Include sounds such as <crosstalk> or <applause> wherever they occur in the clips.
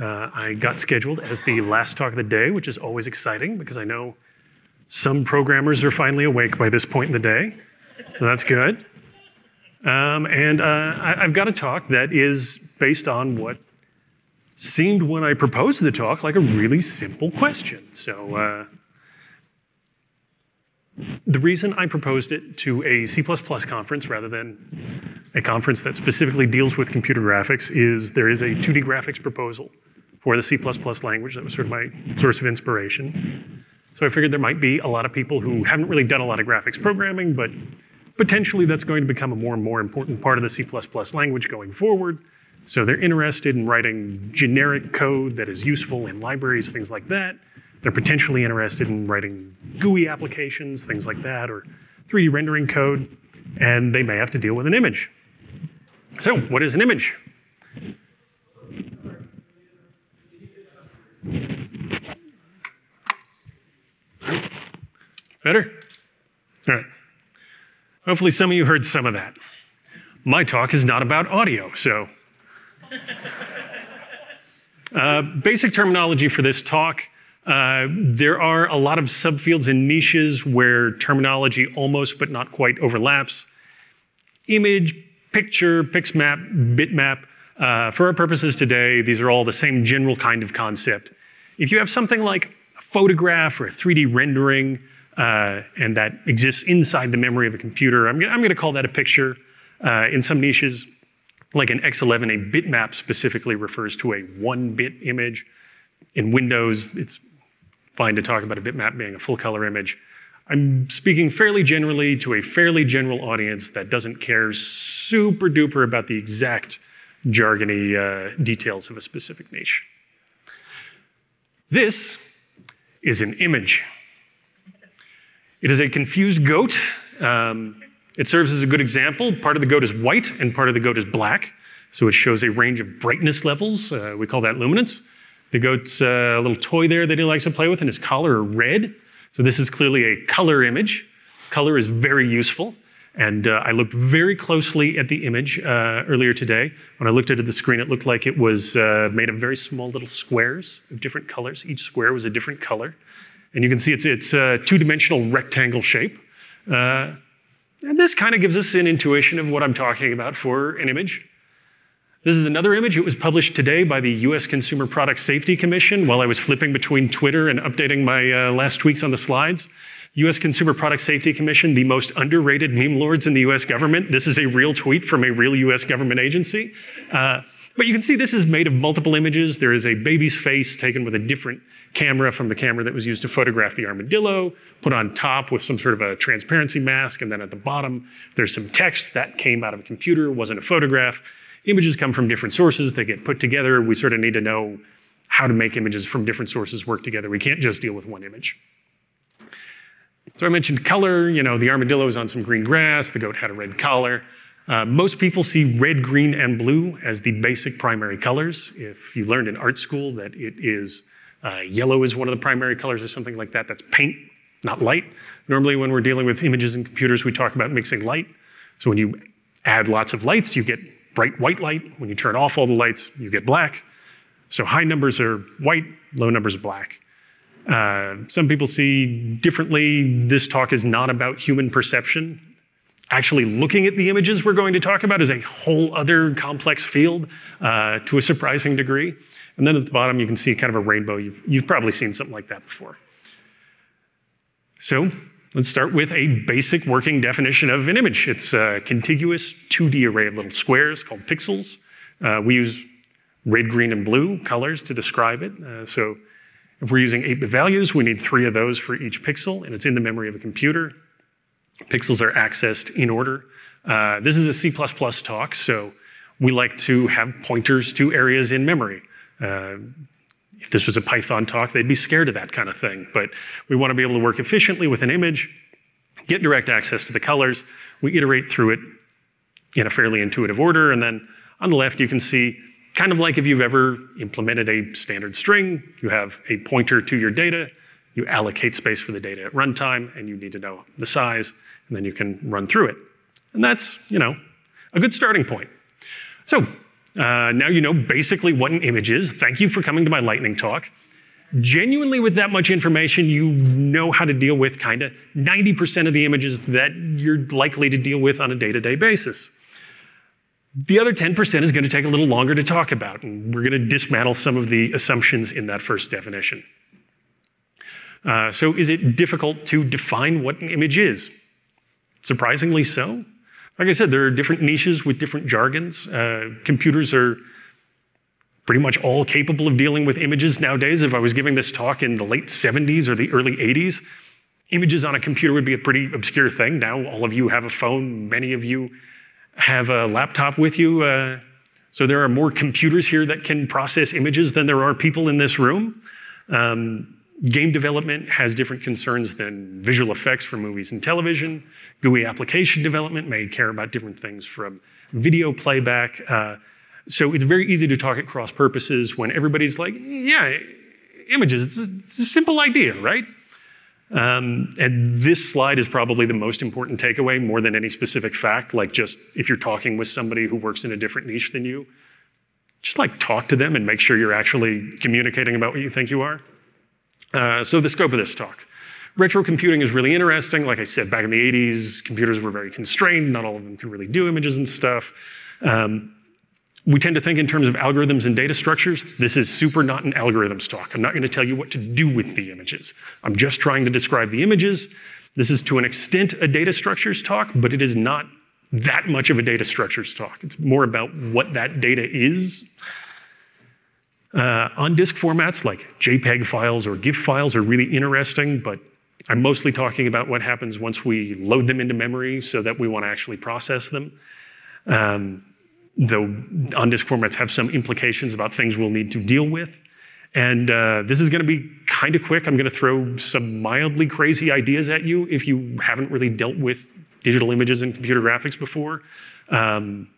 Uh, I got scheduled as the last talk of the day, which is always exciting because I know some programmers are finally awake by this point in the day. So that's good. Um, and uh, I, have got a talk that is based on what seemed when I proposed the talk like a really simple question. So uh, the reason I proposed it to a C++ conference rather than a conference that specifically deals with computer graphics is there is a 2D graphics proposal for the C++ language. That was sort of my source of inspiration. So I figured there might be a lot of people who haven't really done a lot of graphics programming, but potentially that's going to become a more and more important part of the C++ language going forward. So they're interested in writing generic code that is useful in libraries, things like that. They're potentially interested in writing GUI applications, things like that, or 3D rendering code, and they may have to deal with an image. So, what is an image? Better? All right. Hopefully, some of you heard some of that. My talk is not about audio, so. <laughs> Uh, basic terminology for this talk uh, there are a lot of subfields and niches where terminology almost but not quite overlaps. Image, picture, pixmap, bitmap. Uh, for our purposes today, these are all the same general kind of concept. If you have something like a photograph or a 3D rendering, uh, and that exists inside the memory of a computer, I'm, going to call that a picture. Uh, in some niches, like in X11, a bitmap specifically refers to a one-bit image. In Windows, it's fine to talk about a bitmap being a full color image. I'm speaking fairly generally to a fairly general audience that doesn't care super duper about the exact jargony uh, details of a specific niche. This is an image. It is a confused goat. Um, it serves as a good example. Part of the goat is white and part of the goat is black. So it shows a range of brightness levels. Uh, we call that luminance. The goat's uh, little toy there that he likes to play with and his collar are red. So this is clearly a color image. Color is very useful. And uh, I looked very closely at the image uh, earlier today. When I looked at the screen, it looked like it was uh, made of very small little squares of different colors. Each square was a different color. And you can see it's, it's a two-dimensional rectangle shape. Uh, and this kind of gives us an intuition of what I'm talking about for an image. This is another image. It was published today by the US Consumer Product Safety Commission while I was flipping between Twitter and updating my uh, last tweaks on the slides. US Consumer Product Safety Commission, the most underrated meme lords in the US government. This is a real tweet from a real US government agency. Uh, but you can see this is made of multiple images. There is a baby's face taken with a different camera from the camera that was used to photograph the armadillo, put on top with some sort of a transparency mask, and then at the bottom, there's some text that came out of a computer, wasn't a photograph. Images come from different sources, they get put together. We sort of need to know how to make images from different sources work together. We can't just deal with one image. So I mentioned color, you know, the armadillo is on some green grass, the goat had a red collar. Uh, most people see red, green, and blue as the basic primary colors. If you learned in art school that it is uh, yellow is one of the primary colors or something like that, that's paint, not light. Normally when we're dealing with images and computers, we talk about mixing light. So when you add lots of lights, you get bright white light. When you turn off all the lights, you get black. So high numbers are white, low numbers are black. Uh, some people see differently. This talk is not about human perception. Actually, looking at the images we're going to talk about is a whole other complex field uh, to a surprising degree. And then at the bottom, you can see kind of a rainbow. You've, you've probably seen something like that before. So Let's start with a basic working definition of an image. It's a contiguous 2D array of little squares called pixels. Uh, we use red, green, and blue colors to describe it. Uh, so if we're using 8-bit values, we need three of those for each pixel, and it's in the memory of a computer. Pixels are accessed in order. Uh, this is a C++ talk, so we like to have pointers to areas in memory. If this was a Python talk, they'd be scared of that kind of thing. But we want to be able to work efficiently with an image, get direct access to the colors. We iterate through it in a fairly intuitive order. And then on the left, you can see kind of like if you've ever implemented a standard string, you have a pointer to your data, you allocate space for the data at runtime, and you need to know the size, and then you can run through it. And that's, you know, a good starting point. So Uh, now you know basically what an image is. Thank you for coming to my lightning talk. Genuinely, with that much information, you know how to deal with kind of 90% of the images that you're likely to deal with on a day to day basis. The other 10% is going to take a little longer to talk about, and we're going to dismantle some of the assumptions in that first definition. Uh, so, is it difficult to define what an image is? Surprisingly so. Like I said, there are different niches with different jargons. Uh, computers are pretty much all capable of dealing with images nowadays. If I was giving this talk in the late 70s or the early 80s, images on a computer would be a pretty obscure thing. Now, all of you have a phone, many of you have a laptop with you. Uh, so, there are more computers here that can process images than there are people in this room. Um, Game development has different concerns than visual effects for movies and television. GUI application development may care about different things from video playback. Uh, so it's very easy to talk at cross purposes when everybody's like, yeah, images, it's a, it's a simple idea, right? Um, and this slide is probably the most important takeaway more than any specific fact. Like, just if you're talking with somebody who works in a different niche than you, just like talk to them and make sure you're actually communicating about what you think you are. Uh, so, the scope of this talk. Retro computing is really interesting. Like I said, back in the 80s, computers were very constrained. Not all of them could really do images and stuff. Um, we tend to think in terms of algorithms and data structures. This is super not an algorithms talk. I'm not going to tell you what to do with the images. I'm just trying to describe the images. This is to an extent a data structures talk, but it is not that much of a data structures talk. It's more about what that data is uh, on disk formats like JPEG files or GIF files are really interesting, but I'm mostly talking about what happens once we load them into memory so that we want to actually process them. Um, though on disk formats have some implications about things we'll need to deal with. And uh, this is going to be kind of quick. I'm going to throw some mildly crazy ideas at you if you haven't really dealt with digital images and computer graphics before. Um,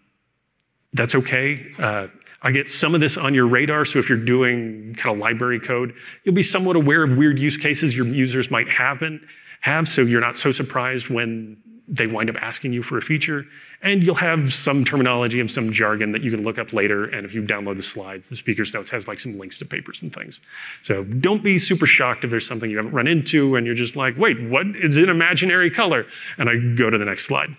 that's okay. Uh, I get some of this on your radar, so if you're doing kind of library code, you'll be somewhat aware of weird use cases your users might have, have so you're not so surprised when they wind up asking you for a feature. And you'll have some terminology and some jargon that you can look up later. And if you download the slides, the speaker's notes has like some links to papers and things. So don't be super shocked if there's something you haven't run into and you're just like, wait, what is an imaginary color? And I go to the next slide.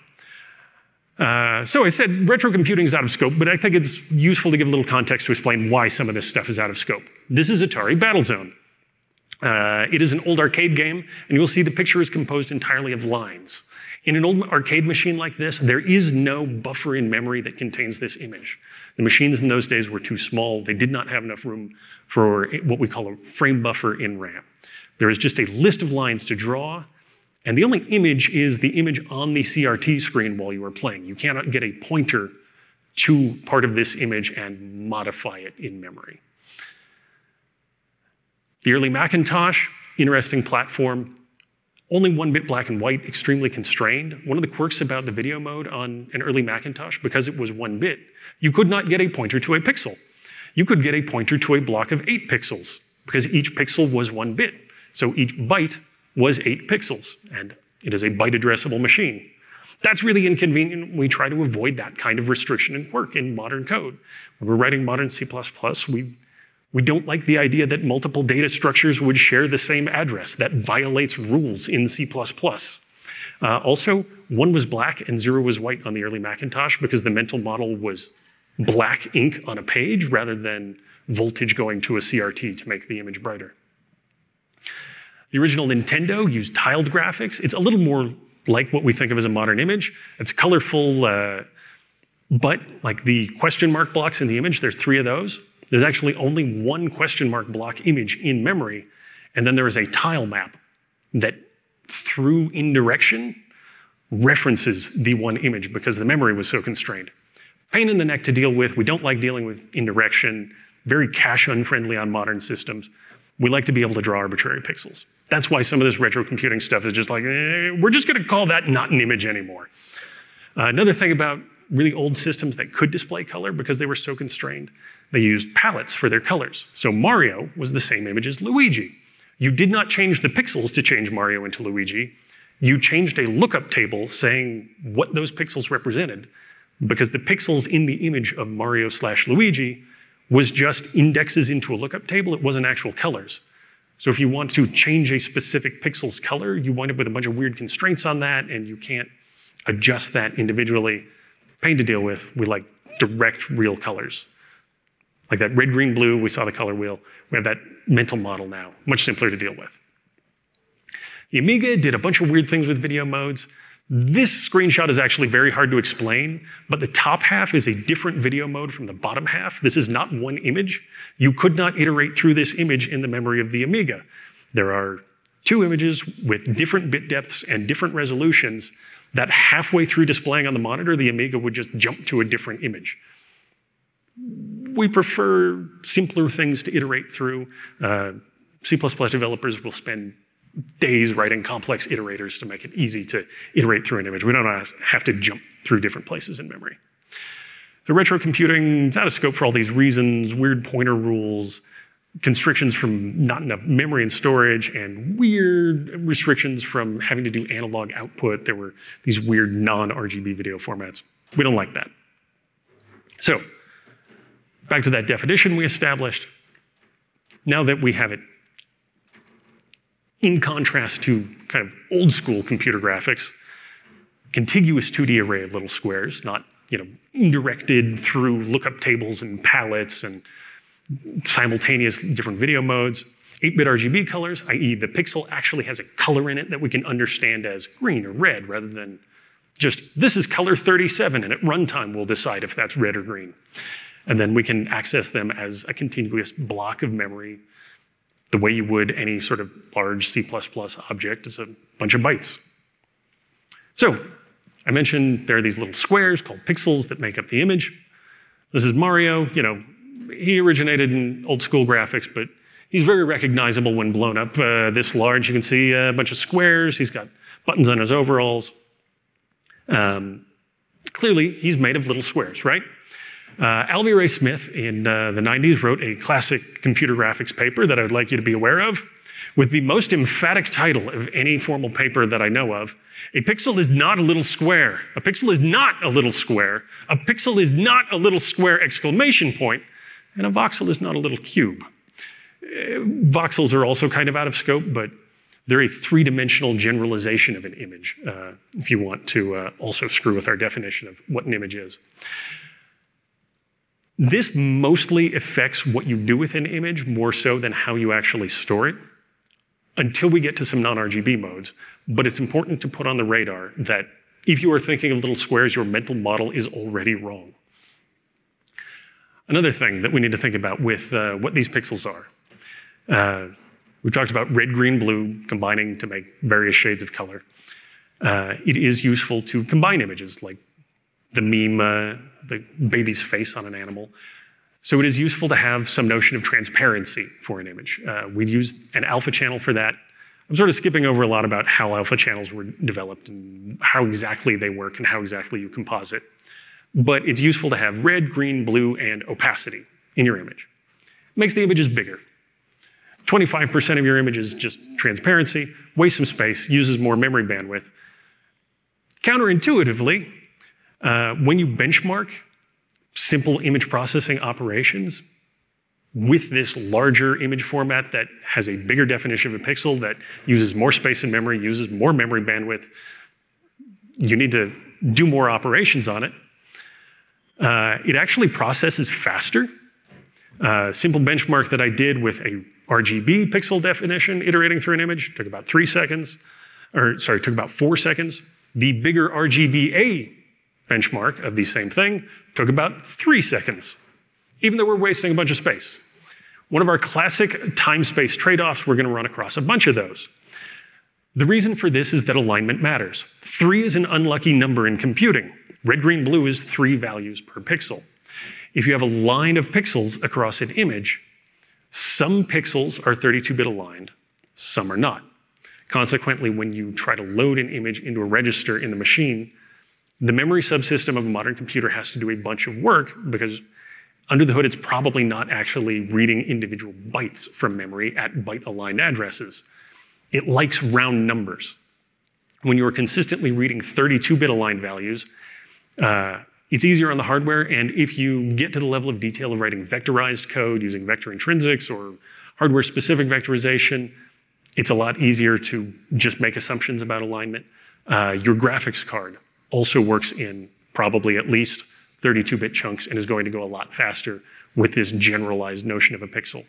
Uh, so I said retro computing is out of scope, but I think it's useful to give a little context to explain why some of this stuff is out of scope. This is Atari Battlezone. Uh, it is an old arcade game, and you'll see the picture is composed entirely of lines. In an old arcade machine like this, there is no buffer in memory that contains this image. The machines in those days were too small. They did not have enough room for what we call a frame buffer in RAM. There is just a list of lines to draw, and the only image is the image on the CRT screen while you are playing. You cannot get a pointer to part of this image and modify it in memory. The early Macintosh, interesting platform, only one bit black and white, extremely constrained. One of the quirks about the video mode on an early Macintosh, because it was one bit, you could not get a pointer to a pixel. You could get a pointer to a block of eight pixels, because each pixel was one bit. So each byte was eight pixels, and it is a byte addressable machine. That's really inconvenient. We try to avoid that kind of restriction and quirk in modern code. When we're writing modern C++, we, we don't like the idea that multiple data structures would share the same address. That violates rules in C++. Uh, also, one was black and zero was white on the early Macintosh because the mental model was black ink on a page rather than voltage going to a CRT to make the image brighter. The original Nintendo used tiled graphics. It's a little more like what we think of as a modern image. It's colorful, uh, but like the question mark blocks in the image, there's three of those. There's actually only one question mark block image in memory, and then there is a tile map that, through indirection, references the one image because the memory was so constrained. Pain in the neck to deal with. We don't like dealing with indirection, very cache unfriendly on modern systems. We like to be able to draw arbitrary pixels. That's why some of this retro computing stuff is just like, eh, we're just going to call that not an image anymore. Uh, another thing about really old systems that could display color because they were so constrained, they used palettes for their colors. So Mario was the same image as Luigi. You did not change the pixels to change Mario into Luigi. You changed a lookup table saying what those pixels represented, because the pixels in the image of Mario slash Luigi was just indexes into a lookup table. It wasn't actual colors. So if you want to change a specific pixel's color, you wind up with a bunch of weird constraints on that, and you can't adjust that individually. Pain to deal with. We like direct real colors. Like that red, green, blue, we saw the color wheel. We have that mental model now, much simpler to deal with. The Amiga did a bunch of weird things with video modes. This screenshot is actually very hard to explain, but the top half is a different video mode from the bottom half. This is not one image. You could not iterate through this image in the memory of the Amiga. There are two images with different bit depths and different resolutions that halfway through displaying on the monitor, the Amiga would just jump to a different image. We prefer simpler things to iterate through. Uh, C++ developers will spend days writing complex iterators to make it easy to iterate through an image. We don't have to jump through different places in memory. So retro computing is out of scope for all these reasons, weird pointer rules, constrictions from not enough memory and storage, and weird restrictions from having to do analog output. There were these weird non-RGB video formats. We don't like that. So back to that definition we established. Now that we have it in contrast to kind of old school computer graphics, contiguous 2D array of little squares, not you know, indirected through lookup tables and palettes and simultaneous different video modes. 8-bit RGB colors, i.e. the pixel actually has a color in it that we can understand as green or red rather than just, this is color 37 and at runtime we'll decide if that's red or green. And then we can access them as a continuous block of memory the way you would any sort of large C++ object is a bunch of bytes. So I mentioned there are these little squares called pixels that make up the image. This is Mario. You know, he originated in old school graphics, but he's very recognizable when blown up uh, this large. You can see a bunch of squares. He's got buttons on his overalls. Um, clearly, he's made of little squares, right? Uh, Alvy Ray Smith in uh, the 90s wrote a classic computer graphics paper that I would like you to be aware of with the most emphatic title of any formal paper that I know of. A pixel is not a little square. A pixel is not a little square. A pixel is not a little square exclamation point. And a voxel is not a little cube. Uh, voxels are also kind of out of scope, but they're a three-dimensional generalization of an image, uh, if you want to uh, also screw with our definition of what an image is. This mostly affects what you do with an image more so than how you actually store it until we get to some non-RGB modes. But it's important to put on the radar that if you are thinking of little squares, your mental model is already wrong. Another thing that we need to think about with uh, what these pixels are. Uh, we talked about red, green, blue combining to make various shades of color. Uh, it is useful to combine images like the meme, uh, the baby's face on an animal. So it is useful to have some notion of transparency for an image. Uh, we'd use an alpha channel for that. I'm sort of skipping over a lot about how alpha channels were developed and how exactly they work and how exactly you composite. But it's useful to have red, green, blue, and opacity in your image. It makes the images bigger. 25% of your image is just transparency, wastes some space, uses more memory bandwidth. Counterintuitively, uh, when you benchmark simple image processing operations with this larger image format that has a bigger definition of a pixel, that uses more space and memory, uses more memory bandwidth, you need to do more operations on it. Uh, it actually processes faster. Uh, simple benchmark that I did with a RGB pixel definition iterating through an image took about three seconds, or sorry, took about four seconds. The bigger RGBA benchmark of the same thing took about three seconds, even though we're wasting a bunch of space. One of our classic time-space trade-offs, we're gonna run across a bunch of those. The reason for this is that alignment matters. Three is an unlucky number in computing. Red, green, blue is three values per pixel. If you have a line of pixels across an image, some pixels are 32-bit aligned, some are not. Consequently, when you try to load an image into a register in the machine, the memory subsystem of a modern computer has to do a bunch of work because under the hood, it's probably not actually reading individual bytes from memory at byte-aligned addresses. It likes round numbers. When you are consistently reading 32-bit aligned values, uh, it's easier on the hardware, and if you get to the level of detail of writing vectorized code using vector intrinsics or hardware-specific vectorization, it's a lot easier to just make assumptions about alignment. Uh, your graphics card also works in probably at least 32-bit chunks and is going to go a lot faster with this generalized notion of a pixel.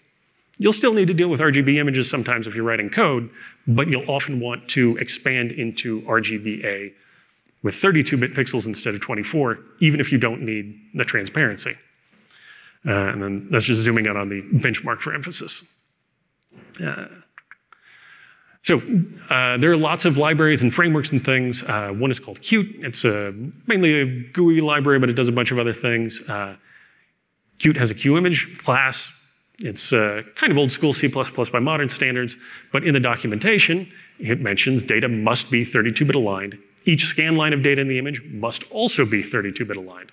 You'll still need to deal with RGB images sometimes if you're writing code, but you'll often want to expand into RGBA with 32-bit pixels instead of 24, even if you don't need the transparency. Uh, and then that's just zooming out on the benchmark for emphasis. Uh, so uh, there are lots of libraries and frameworks and things. Uh, one is called Qt. It's a, mainly a GUI library, but it does a bunch of other things. Uh, Qt has a QImage class. It's uh, kind of old school C++ by modern standards, but in the documentation, it mentions data must be 32-bit aligned. Each scan line of data in the image must also be 32-bit aligned.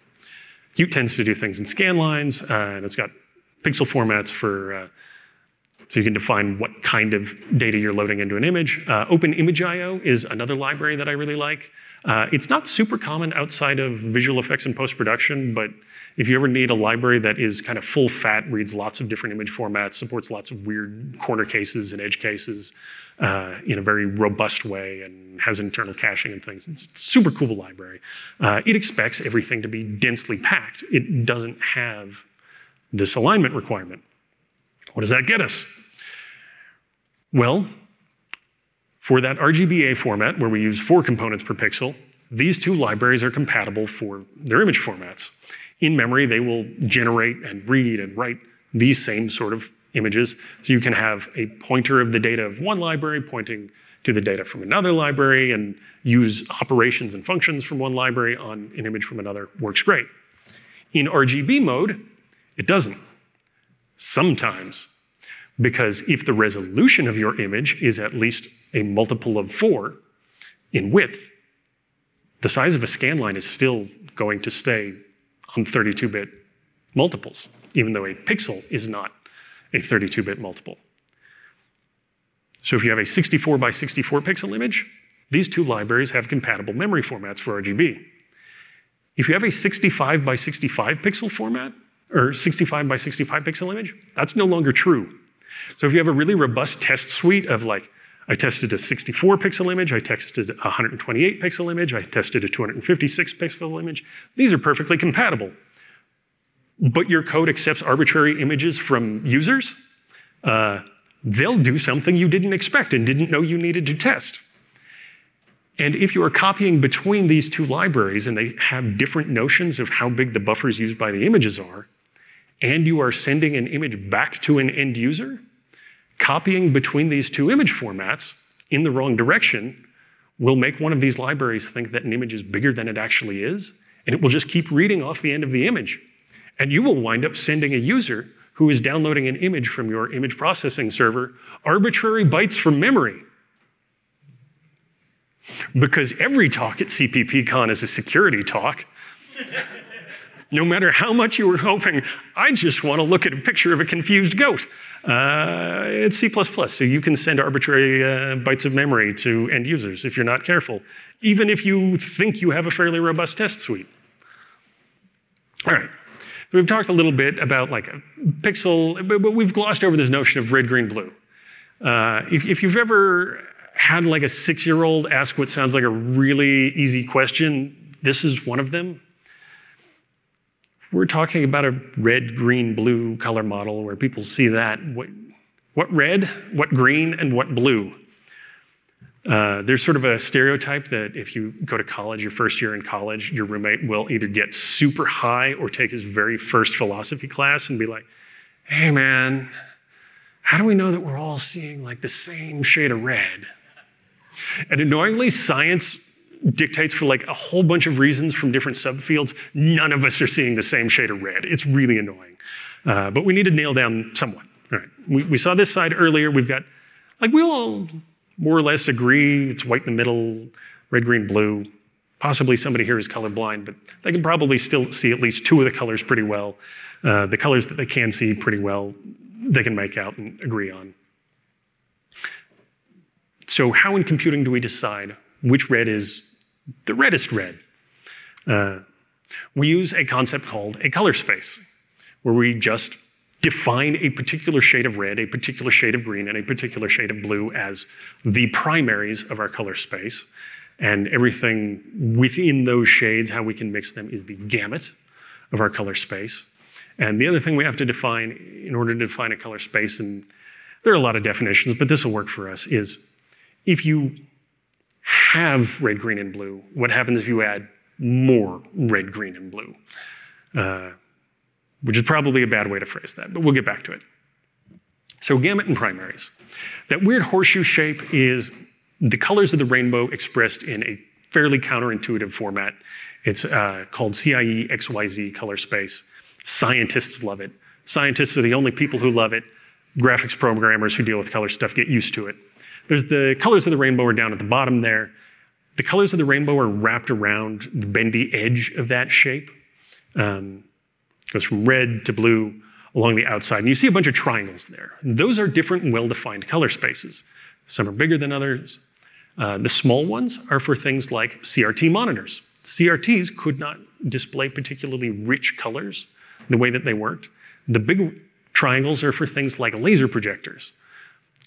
Qt tends to do things in scan lines, uh, and it's got pixel formats for uh, so you can define what kind of data you're loading into an image. Uh, OpenImageIO is another library that I really like. Uh, it's not super common outside of visual effects and post-production, but if you ever need a library that is kind of full fat, reads lots of different image formats, supports lots of weird corner cases and edge cases uh, in a very robust way, and has internal caching and things, it's a super cool library. Uh, it expects everything to be densely packed. It doesn't have this alignment requirement. What does that get us? Well, for that RGBA format, where we use four components per pixel, these two libraries are compatible for their image formats. In memory, they will generate and read and write these same sort of images. So you can have a pointer of the data of one library pointing to the data from another library and use operations and functions from one library on an image from another. Works great. In RGB mode, it doesn't. Sometimes because if the resolution of your image is at least a multiple of four in width, the size of a scan line is still going to stay on 32-bit multiples, even though a pixel is not a 32-bit multiple. So if you have a 64 by 64 pixel image, these two libraries have compatible memory formats for RGB. If you have a 65 by 65 pixel format, or 65 by 65 pixel image, that's no longer true. So if you have a really robust test suite of like, I tested a 64 pixel image, I tested a 128 pixel image, I tested a 256 pixel image, these are perfectly compatible. But your code accepts arbitrary images from users, uh, they'll do something you didn't expect and didn't know you needed to test. And if you are copying between these two libraries and they have different notions of how big the buffers used by the images are, and you are sending an image back to an end user, copying between these two image formats in the wrong direction will make one of these libraries think that an image is bigger than it actually is, and it will just keep reading off the end of the image. And you will wind up sending a user who is downloading an image from your image processing server arbitrary bytes from memory. Because every talk at CPPCon is a security talk. <laughs> no matter how much you were hoping, I just want to look at a picture of a confused goat. Uh, it's C++, so you can send arbitrary uh, bytes of memory to end users if you're not careful, even if you think you have a fairly robust test suite. All right, so we've talked a little bit about like a pixel, but we've glossed over this notion of red, green, blue. Uh, if, if you've ever had like a six-year-old ask what sounds like a really easy question, this is one of them we're talking about a red, green, blue color model where people see that. What, what red, what green, and what blue? Uh, there's sort of a stereotype that if you go to college, your first year in college, your roommate will either get super high or take his very first philosophy class and be like, hey man, how do we know that we're all seeing like the same shade of red? And annoyingly, science dictates for like a whole bunch of reasons from different subfields. None of us are seeing the same shade of red. It's really annoying. Uh, but we need to nail down someone. All right. We, we saw this side earlier. We've got, like, we all more or less agree it's white in the middle, red, green, blue. Possibly somebody here is colorblind, but they can probably still see at least two of the colors pretty well. Uh, the colors that they can see pretty well, they can make out and agree on. So, how in computing do we decide which red is the reddest red. Uh, We use a concept called a color space, where we just define a particular shade of red, a particular shade of green, and a particular shade of blue as the primaries of our color space. And everything within those shades, how we can mix them, is the gamut of our color space. And the other thing we have to define in order to define a color space, and there are a lot of definitions, but this will work for us, is if you have red, green, and blue, what happens if you add more red, green, and blue? Uh, which is probably a bad way to phrase that, but we'll get back to it. So, gamut and primaries. That weird horseshoe shape is the colors of the rainbow expressed in a fairly counterintuitive format. It's uh, called CIE XYZ color space. Scientists love it. Scientists are the only people who love it. Graphics programmers who deal with color stuff get used to it. There's the colors of the rainbow are down at the bottom there. The colors of the rainbow are wrapped around the bendy edge of that shape. Um, goes from red to blue along the outside. And you see a bunch of triangles there. Those are different, well defined color spaces. Some are bigger than others. Uh, the small ones are for things like CRT monitors. CRTs could not display particularly rich colors the way that they worked. The big triangles are for things like laser projectors.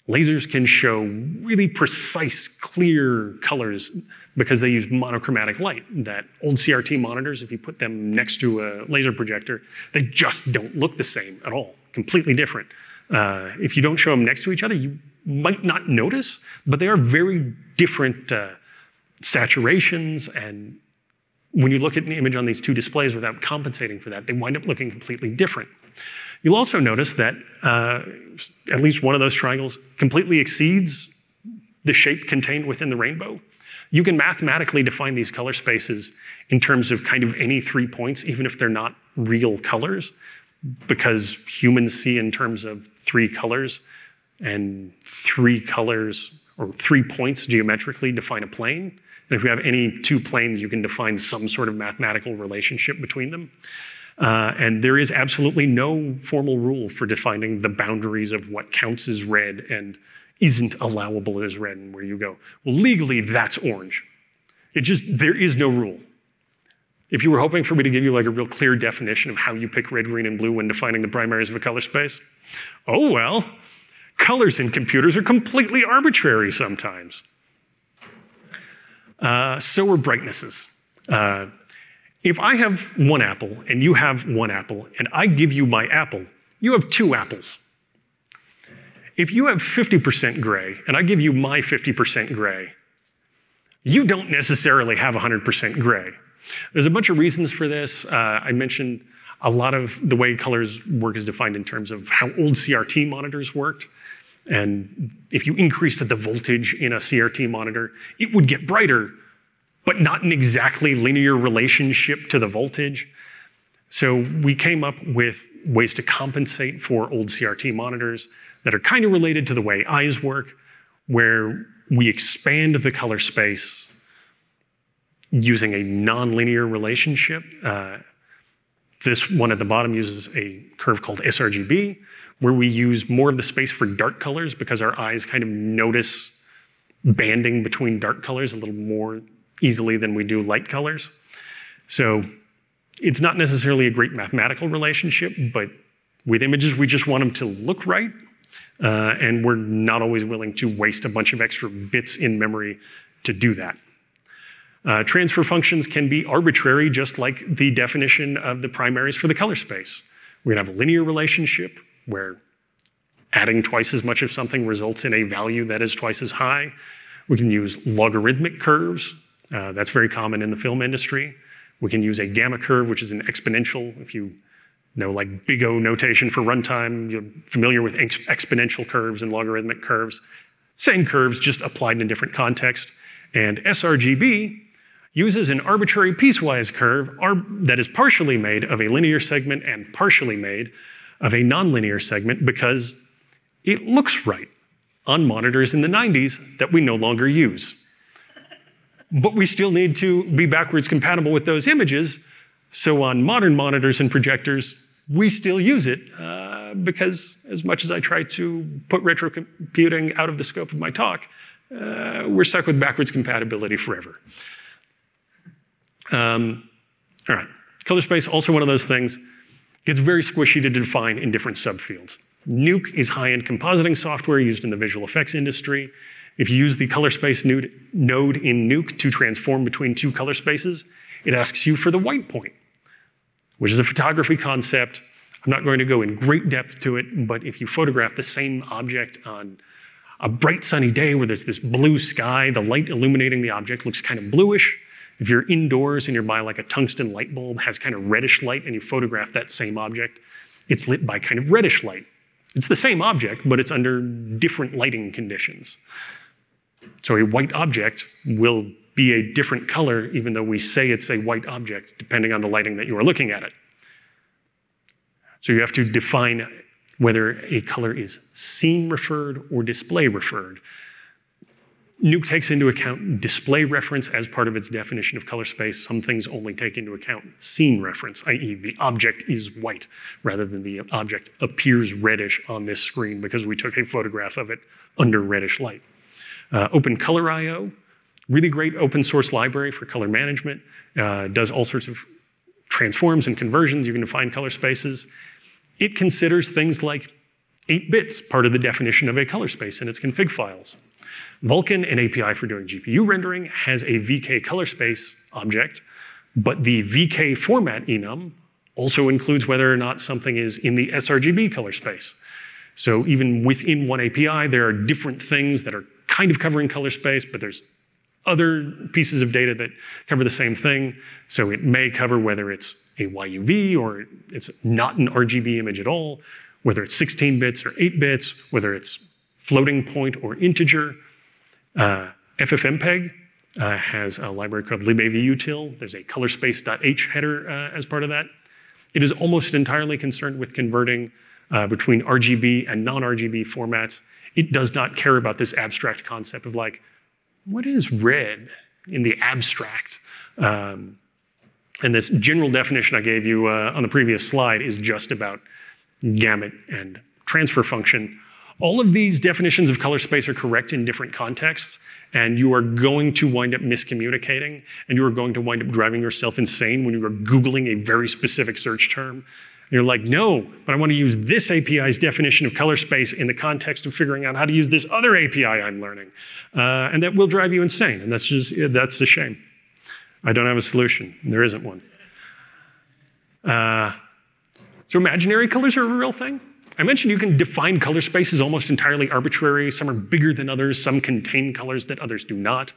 Lasers can show really precise, clear colors because they use monochromatic light. That old CRT monitors, if you put them next to a laser projector, they just don't look the same at all, completely different. Uh, if you don't show them next to each other, you might not notice, but they are very different uh, saturations. And when you look at an image on these two displays without compensating for that, they wind up looking completely different. You'll also notice that uh, at least one of those triangles completely exceeds the shape contained within the rainbow. You can mathematically define these color spaces in terms of kind of any three points, even if they're not real colors, because humans see in terms of three colors, and three colors or three points geometrically define a plane. And if you have any two planes, you can define some sort of mathematical relationship between them. Uh, and there is absolutely no formal rule for defining the boundaries of what counts as red and isn't allowable as red and where you go. Well, legally, that's orange. It just, there is no rule. If you were hoping for me to give you like a real clear definition of how you pick red, green, and blue when defining the primaries of a color space, oh well, colors in computers are completely arbitrary sometimes. Uh, so are brightnesses. Uh, if I have one apple and you have one apple, and I give you my apple, you have two apples. If you have 50% gray and I give you my 50% gray, you don't necessarily have 100% gray. There's a bunch of reasons for this. Uh, I mentioned a lot of the way colors work is defined in terms of how old CRT monitors worked. And if you increased the voltage in a CRT monitor, it would get brighter, but not in exactly linear relationship to the voltage. So we came up with ways to compensate for old CRT monitors that are kind of related to the way eyes work, where we expand the color space using a nonlinear relationship. Uh, this one at the bottom uses a curve called sRGB, where we use more of the space for dark colors because our eyes kind of notice banding between dark colors a little more easily than we do light colors. So it's not necessarily a great mathematical relationship, but with images, we just want them to look right. Uh, and we're not always willing to waste a bunch of extra bits in memory to do that. Uh, transfer functions can be arbitrary, just like the definition of the primaries for the color space. Going to have a linear relationship where adding twice as much of something results in a value that is twice as high. We can use logarithmic curves. Uh, that's very common in the film industry. We can use a gamma curve, which is an exponential. If you know, like big O notation for runtime, you're familiar with ex exponential curves and logarithmic curves. Same curves, just applied in a different context. And sRGB uses an arbitrary piecewise curve that is partially made of a linear segment and partially made of a nonlinear segment because it looks right on monitors in the 90s that we no longer use. But we still need to be backwards compatible with those images. So on modern monitors and projectors, we still use it uh, because as much as I try to put retro computing out of the scope of my talk, uh, we're stuck with backwards compatibility forever. Um, all right, Color space, also one of those things, gets very squishy to define in different subfields. Nuke is high-end compositing software used in the visual effects industry. If you use the color space node in Nuke to transform between two color spaces, it asks you for the white point, which is a photography concept. I'm not going to go in great depth to it, but if you photograph the same object on a bright sunny day where there's this blue sky, the light illuminating the object looks kind of bluish. If you're indoors and you're by like a tungsten light bulb, has kind of reddish light, and you photograph that same object, it's lit by kind of reddish light. It's the same object, but it's under different lighting conditions. So a white object will be a different color, even though we say it's a white object, depending on the lighting that you are looking at it. So you have to define whether a color is scene referred or display referred. Nuke takes into account display reference as part of its definition of color space. Some things only take into account scene reference, i.e., the object is white rather than the object appears reddish on this screen because we took a photograph of it under reddish light. Uh, OpenColorIO, really great open source library for color management, uh, does all sorts of transforms and conversions. You can define color spaces. It considers things like 8 bits, part of the definition of a color space in its config files. Vulkan, an API for doing GPU rendering, has a VK color space object, but the VK format enum also includes whether or not something is in the sRGB color space. So even within one API, there are different things that are kind of covering color space, but there's other pieces of data that cover the same thing. So it may cover whether it's a YUV or it's not an RGB image at all, whether it's 16 bits or 8 bits, whether it's floating point or integer. Uh, FFmpeg uh, has a library called libavutil. There's a colorspace.h header uh, as part of that. It is almost entirely concerned with converting uh, between RGB and non-RGB formats it does not care about this abstract concept of like, what is red in the abstract? Um, and this general definition I gave you uh, on the previous slide is just about gamut and transfer function. All of these definitions of color space are correct in different contexts, and you are going to wind up miscommunicating, and you are going to wind up driving yourself insane when you are Googling a very specific search term you're like, no, but I want to use this API's definition of color space in the context of figuring out how to use this other API I'm learning. Uh, and that will drive you insane. And that's just, that's a shame. I don't have a solution. There isn't one. Uh, so imaginary colors are a real thing. I mentioned you can define color spaces almost entirely arbitrary. Some are bigger than others. Some contain colors that others do not.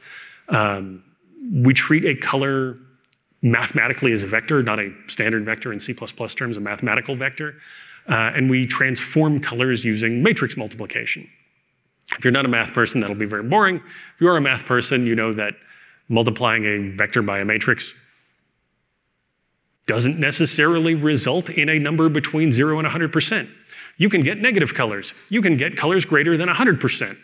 Um, we treat a color mathematically as a vector, not a standard vector in C++ terms, a mathematical vector. Uh, and we transform colors using matrix multiplication. If you're not a math person, that'll be very boring. If you are a math person, you know that multiplying a vector by a matrix doesn't necessarily result in a number between 0 and 100%. You can get negative colors. You can get colors greater than 100%.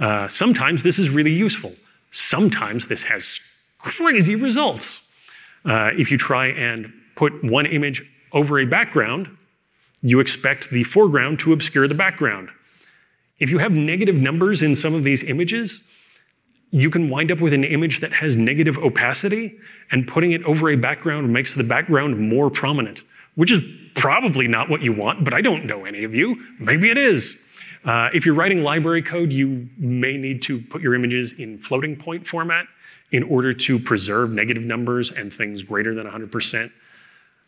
Uh, sometimes this is really useful. Sometimes this has crazy results. Uh, if you try and put one image over a background, you expect the foreground to obscure the background. If you have negative numbers in some of these images, you can wind up with an image that has negative opacity, and putting it over a background makes the background more prominent, which is probably not what you want, but I don't know any of you. Maybe it is. Uh, if you're writing library code, you may need to put your images in floating point format in order to preserve negative numbers and things greater than 100%.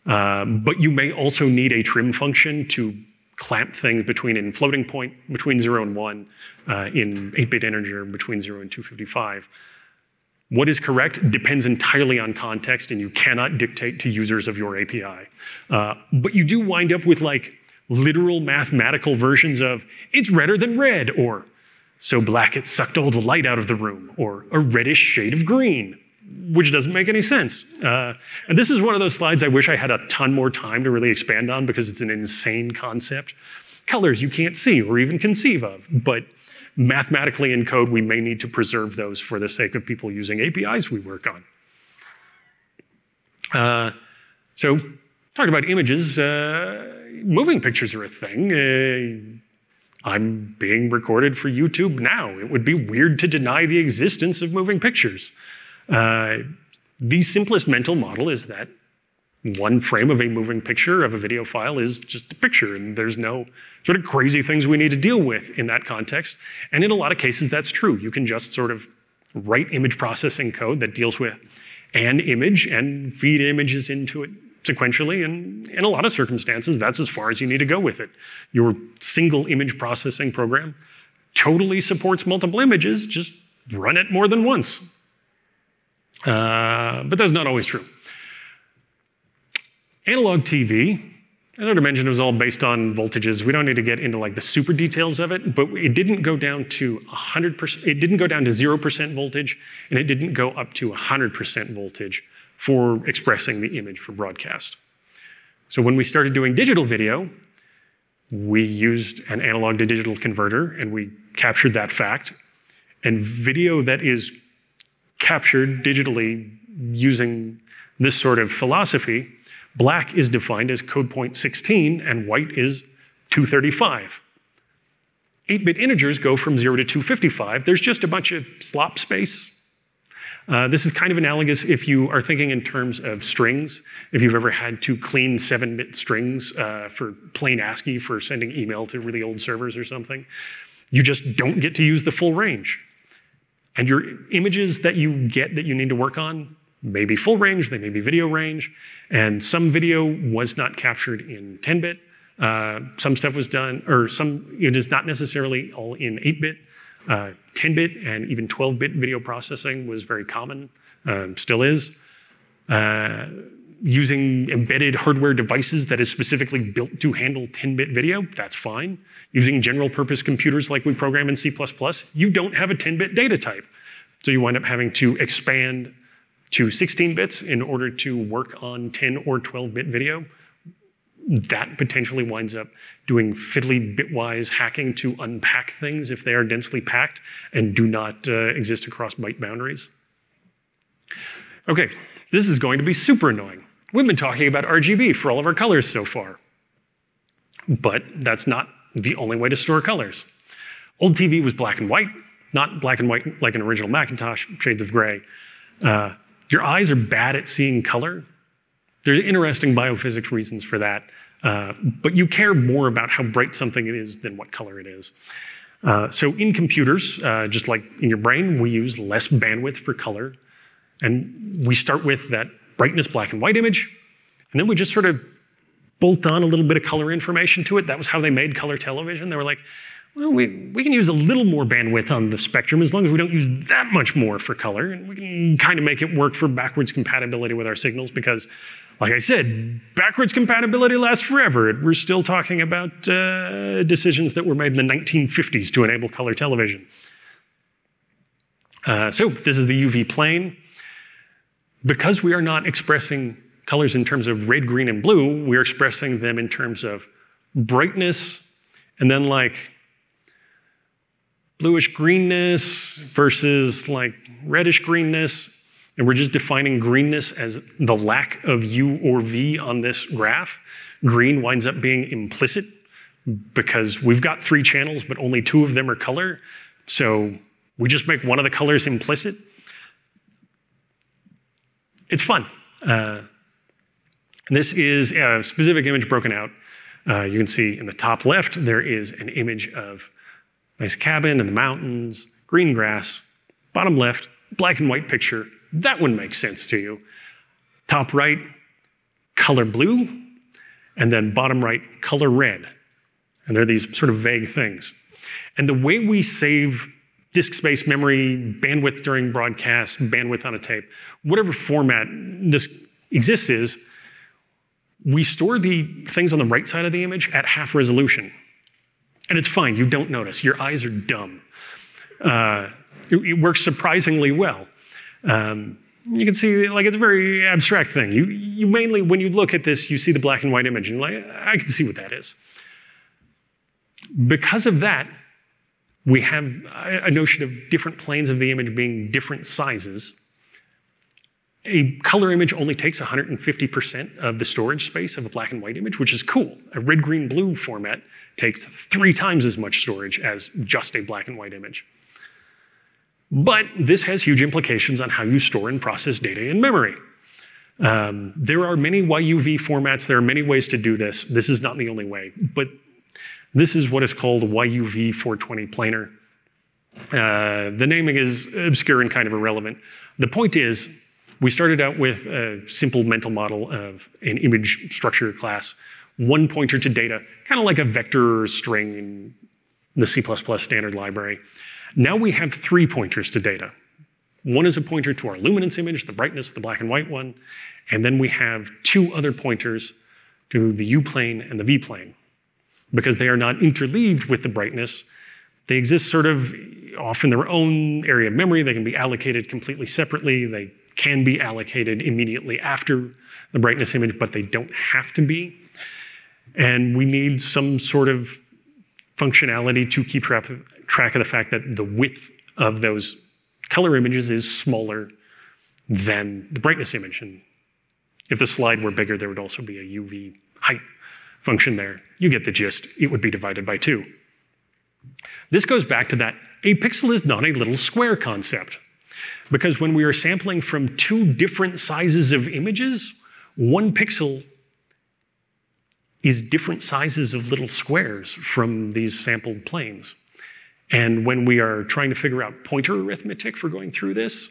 Um, but you may also need a trim function to clamp things between in floating point between 0 and 1, uh, in 8-bit integer between 0 and 255. What is correct depends entirely on context, and you cannot dictate to users of your API. Uh, but you do wind up with like literal mathematical versions of it's redder than red, or so black it sucked all the light out of the room, or a reddish shade of green, which doesn't make any sense. Uh, and this is one of those slides I wish I had a ton more time to really expand on because it's an insane concept. Colors you can't see or even conceive of, but mathematically in code, we may need to preserve those for the sake of people using APIs we work on. Uh, so, talked about images. Uh, moving pictures are a thing. I'm being recorded for YouTube now. It would be weird to deny the existence of moving pictures. Uh, the simplest mental model is that one frame of a moving picture of a video file is just a picture, and there's no sort of crazy things we need to deal with in that context. And in a lot of cases, that's true. You can just sort of write image processing code that deals with an image and feed images into it sequentially. And in a lot of circumstances, that's as far as you need to go with it. Your single image processing program totally supports multiple images, just run it more than once. Uh, but that's not always true. Analog TV, I already mentioned it was all based on voltages. We don't need to get into like the super details of it, but it didn't go down to 100%, it didn't go down to 0% voltage, and it didn't go up to 100% voltage for expressing the image for broadcast. So when we started doing digital video, we used an analog to digital converter and we captured that fact. And video that is captured digitally using this sort of philosophy, black is defined as code point 16 and white is 235. 8-bit integers go from 0 to 255. There's just a bunch of slop space. Uh, this is kind of analogous if you are thinking in terms of strings. If you've ever had to clean 7-bit strings uh, for plain ASCII for sending email to really old servers or something, you just don't get to use the full range. And your images that you get that you need to work on may be full range, they may be video range, and some video was not captured in 10-bit. Uh, some stuff was done, or some, it is not necessarily all in 8-bit. 10-bit uh, and even 12-bit video processing was very common, um, still is. Uh, using embedded hardware devices that is specifically built to handle 10-bit video, that's fine. Using general purpose computers like we program in C++, you don't have a 10-bit data type. So you wind up having to expand to 16 bits in order to work on 10 or 12-bit video. That potentially winds up doing fiddly bitwise hacking to unpack things if they are densely packed and do not uh, exist across byte boundaries. Okay, this is going to be super annoying. We've been talking about RGB for all of our colors so far. But that's not the only way to store colors. Old TV was black and white, not black and white like an original Macintosh, shades of gray. Uh, your eyes are bad at seeing color. There's interesting biophysics reasons for that, uh, but you care more about how bright something is than what color it is. Uh, so in computers, uh, just like in your brain, we use less bandwidth for color. And we start with that brightness black and white image. And then we just sort of bolt on a little bit of color information to it. That was how they made color television. They were like, well, we, we can use a little more bandwidth on the spectrum as long as we don't use that much more for color. And we can kind of make it work for backwards compatibility with our signals because, like I said, backwards compatibility lasts forever. We're still talking about uh, decisions that were made in the 1950s to enable color television. Uh, so this is the UV plane. Because we are not expressing colors in terms of red, green, and blue, we're expressing them in terms of brightness and then like bluish greenness versus like reddish greenness. And we're just defining greenness as the lack of U or V on this graph. Green winds up being implicit because we've got three channels, but only two of them are color. So we just make one of the colors implicit it's fun. Uh, this is a specific image broken out. Uh, you can see in the top left, there is an image of nice cabin in the mountains, green grass. Bottom left, black and white picture. That one makes sense to you. Top right, color blue. And then bottom right, color red. And they're these sort of vague things. And the way we save disk space, memory, bandwidth during broadcast, bandwidth on a tape, whatever format this exists is, we store the things on the right side of the image at half resolution. And it's fine, you don't notice. Your eyes are dumb. Uh, it, it, works surprisingly well. Um, you can see, like, it's a very abstract thing. You, you mainly, when you look at this, you see the black and white image, and like, I can see what that is. Because of that, we have a notion of different planes of the image being different sizes. A color image only takes 150% of the storage space of a black and white image, which is cool. A red, green, blue format takes three times as much storage as just a black and white image. But this has huge implications on how you store and process data in memory. Um, there are many YUV formats. There are many ways to do this. This is not the only way, but this is what is called YUV 420 planar. Uh, the naming is obscure and kind of irrelevant. The point is, we started out with a simple mental model of an image structure class, one pointer to data, kind of like a vector or string in the C++ standard library. Now we have three pointers to data. One is a pointer to our luminance image, the brightness, the black and white one, and then we have two other pointers to the U plane and the V plane. Because they are not interleaved with the brightness, they exist sort of off in their own area of memory. They can be allocated completely separately. They can be allocated immediately after the brightness image, but they don't have to be. And we need some sort of functionality to keep track of, track of the fact that the width of those color images is smaller than the brightness image. And if the slide were bigger, there would also be a UV height function there. You get the gist. It would be divided by two. This goes back to that a pixel is not a little square concept. Because when we are sampling from two different sizes of images, one pixel is different sizes of little squares from these sampled planes. And when we are trying to figure out pointer arithmetic for going through this,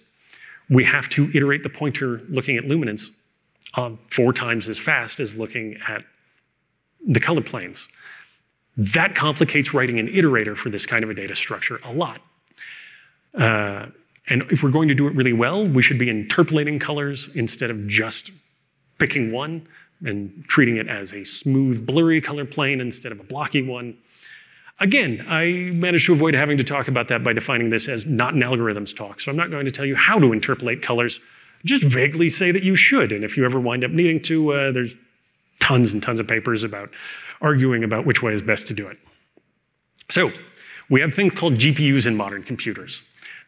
we have to iterate the pointer looking at luminance uh, four times as fast as looking at the color planes. That complicates writing an iterator for this kind of a data structure a lot. Uh, and if we're going to do it really well, we should be interpolating colors instead of just picking one and treating it as a smooth, blurry color plane instead of a blocky one. Again, I managed to avoid having to talk about that by defining this as not an algorithms talk. So I'm not going to tell you how to interpolate colors. Just vaguely say that you should. And if you ever wind up needing to, uh, there's tons and tons of papers about arguing about which way is best to do it. So we have things called GPUs in modern computers.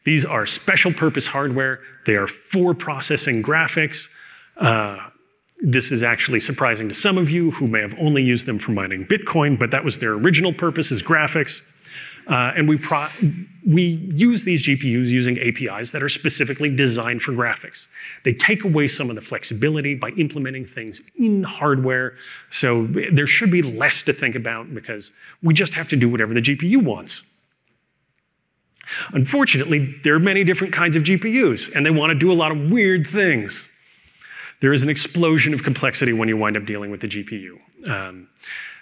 These are special purpose hardware. They are for processing graphics. Uh, this is actually surprising to some of you who may have only used them for mining Bitcoin, but that was their original purpose as graphics. Uh, and we, we use these GPUs using APIs that are specifically designed for graphics. They take away some of the flexibility by implementing things in hardware. So there should be less to think about because we just have to do whatever the GPU wants. Unfortunately, there are many different kinds of GPUs, and they want to do a lot of weird things there is an explosion of complexity when you wind up dealing with the GPU. Um,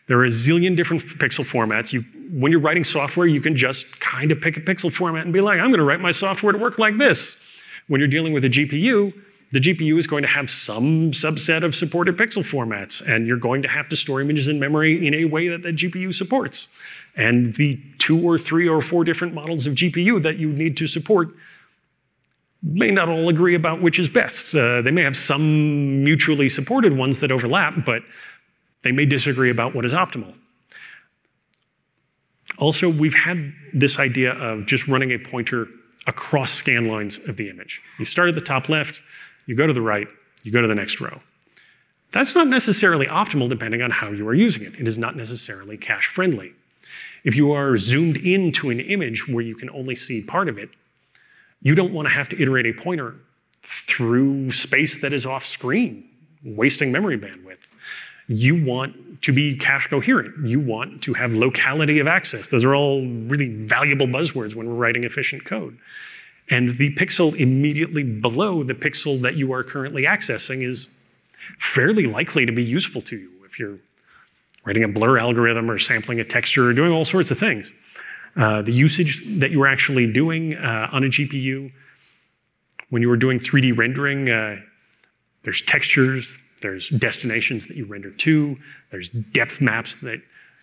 there are a zillion different pixel formats. You, when you're writing software, you can just kind of pick a pixel format and be like, I'm going to write my software to work like this. When you're dealing with a GPU, the GPU is going to have some subset of supported pixel formats, and you're going to have to store images in memory in a way that the GPU supports. And the two or three or four different models of GPU that you need to support may not all agree about which is best. Uh, they may have some mutually supported ones that overlap, but they may disagree about what is optimal. Also, we've had this idea of just running a pointer across scan lines of the image. You start at the top left, you go to the right, you go to the next row. That's not necessarily optimal depending on how you are using it. It is not necessarily cache friendly. If you are zoomed into an image where you can only see part of it, you don't want to have to iterate a pointer through space that is off screen, wasting memory bandwidth. You want to be cache coherent. You want to have locality of access. Those are all really valuable buzzwords when we're writing efficient code. And the pixel immediately below the pixel that you are currently accessing is fairly likely to be useful to you if you're writing a blur algorithm or sampling a texture or doing all sorts of things. Uh, the usage that you were actually doing uh, on a GPU. When you were doing 3D rendering, uh, there's textures, there's destinations that you render to, there's depth maps that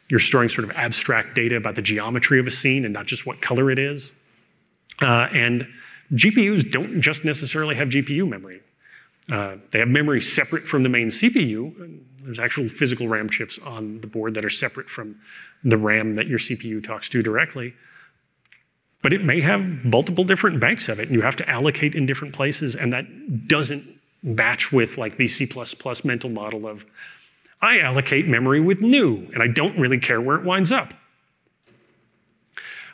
you're storing sort of abstract data about the geometry of a scene and not just what color it is. Uh, and GPUs don't just necessarily have GPU memory. Uh, they have memory separate from the main CPU. There's actual physical RAM chips on the board that are separate from the RAM that your CPU talks to directly. But it may have multiple different banks of it, and you have to allocate in different places, and that doesn't match with like the C++ mental model of, I allocate memory with new, and I don't really care where it winds up.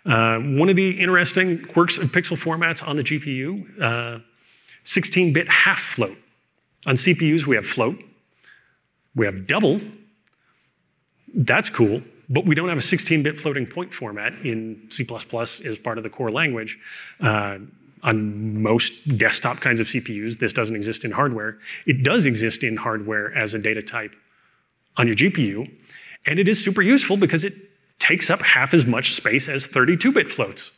Uh, one of the interesting quirks of pixel formats on the GPU, 16-bit uh, half float. On CPUs, we have float, we have double. That's cool, but we don't have a 16-bit floating point format in C++ as part of the core language. Uh, on most desktop kinds of CPUs, this doesn't exist in hardware. It does exist in hardware as a data type on your GPU, and it is super useful because it takes up half as much space as 32-bit floats.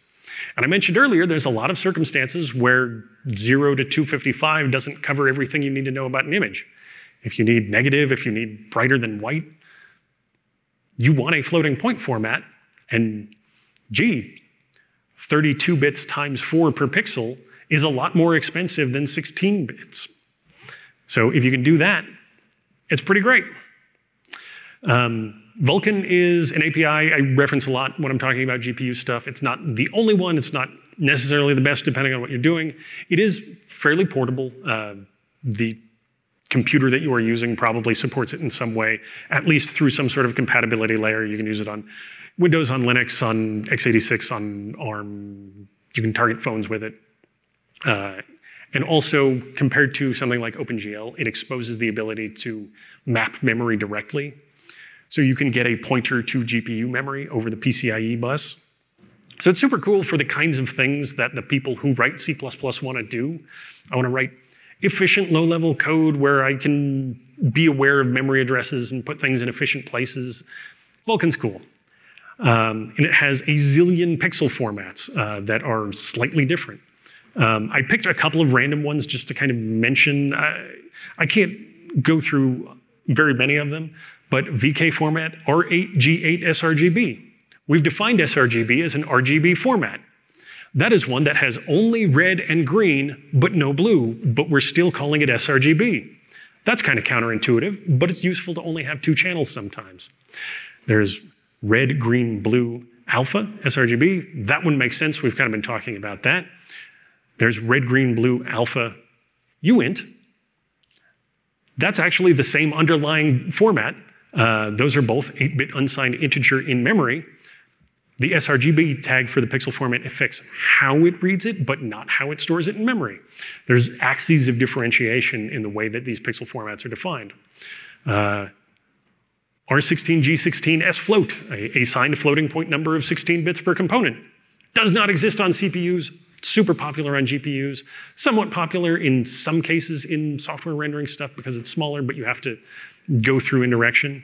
And I mentioned earlier, there's a lot of circumstances where 0 to 255 doesn't cover everything you need to know about an image. If you need negative, if you need brighter than white, you want a floating point format, and gee, 32 bits times 4 per pixel is a lot more expensive than 16 bits. So if you can do that, it's pretty great. Um, Vulkan is an API I reference a lot when I'm talking about GPU stuff. It's not the only one. It's not necessarily the best depending on what you're doing. It is fairly portable. Uh, the computer that you are using probably supports it in some way, at least through some sort of compatibility layer. You can use it on Windows, on Linux, on x86, on ARM. You can target phones with it. Uh, and also, compared to something like OpenGL, it exposes the ability to map memory directly so you can get a pointer to GPU memory over the PCIe bus. So it's super cool for the kinds of things that the people who write C++ want to do. I want to write efficient low-level code where I can be aware of memory addresses and put things in efficient places. Vulkan's cool. Um, and it has a zillion pixel formats uh, that are slightly different. Um, I picked a couple of random ones just to kind of mention. Uh, I can't go through very many of them, but VK format R8G8 sRGB. We've defined sRGB as an RGB format. That is one that has only red and green, but no blue, but we're still calling it sRGB. That's kind of counterintuitive, but it's useful to only have two channels sometimes. There's red, green, blue, alpha, sRGB. That one makes sense. We've kind of been talking about that. There's red, green, blue, alpha, uint. That's actually the same underlying format uh, those are both 8-bit unsigned integer in memory. The sRGB tag for the pixel format affects how it reads it, but not how it stores it in memory. There's axes of differentiation in the way that these pixel formats are defined. Uh, R16G16S float, a, signed floating point number of 16 bits per component, does not exist on CPUs, super popular on GPUs, somewhat popular in some cases in software rendering stuff because it's smaller, but you have to go through indirection.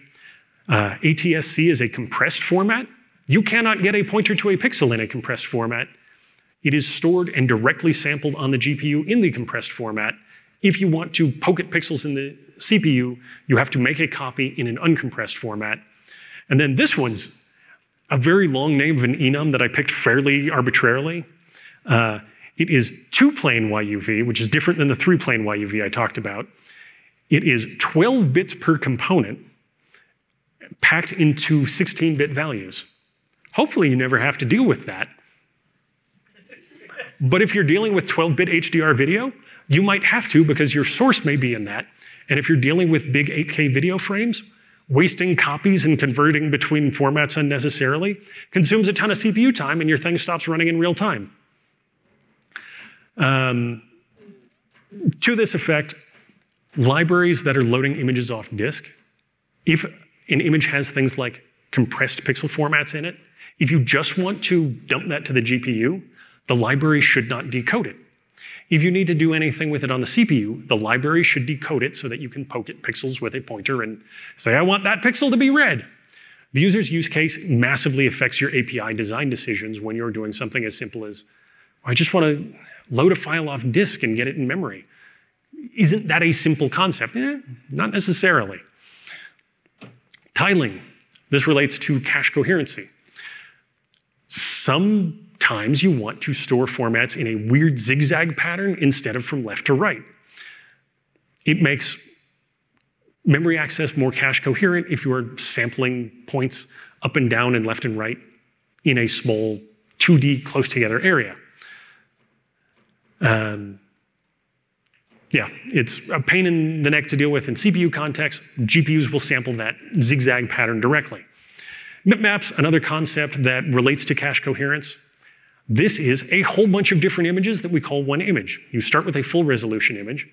Uh, ATSC is a compressed format. You cannot get a pointer to a pixel in a compressed format. It is stored and directly sampled on the GPU in the compressed format. If you want to poke at pixels in the CPU, you have to make a copy in an uncompressed format. And then this one's a very long name of an enum that I picked fairly arbitrarily. Uh, it is two-plane YUV, which is different than the three-plane YUV I talked about. It is 12 bits per component packed into 16 bit values. Hopefully, you never have to deal with that. But if you're dealing with 12 bit HDR video, you might have to because your source may be in that. And if you're dealing with big 8K video frames, wasting copies and converting between formats unnecessarily consumes a ton of CPU time and your thing stops running in real time. Um, to this effect, libraries that are loading images off disk, if an image has things like compressed pixel formats in it, if you just want to dump that to the GPU, the library should not decode it. If you need to do anything with it on the CPU, the library should decode it so that you can poke at pixels with a pointer and say, I want that pixel to be red. The user's use case massively affects your API design decisions when you're doing something as simple as, I just want to load a file off disk and get it in memory. Isn't that a simple concept? Eh, not necessarily. Tiling. This relates to cache coherency. Sometimes you want to store formats in a weird zigzag pattern instead of from left to right. It makes memory access more cache coherent if you are sampling points up and down and left and right in a small 2D close together area. Um, yeah, it's a pain in the neck to deal with in CPU context. GPUs will sample that zigzag pattern directly. MIPMAP's another concept that relates to cache coherence. This is a whole bunch of different images that we call one image. You start with a full resolution image.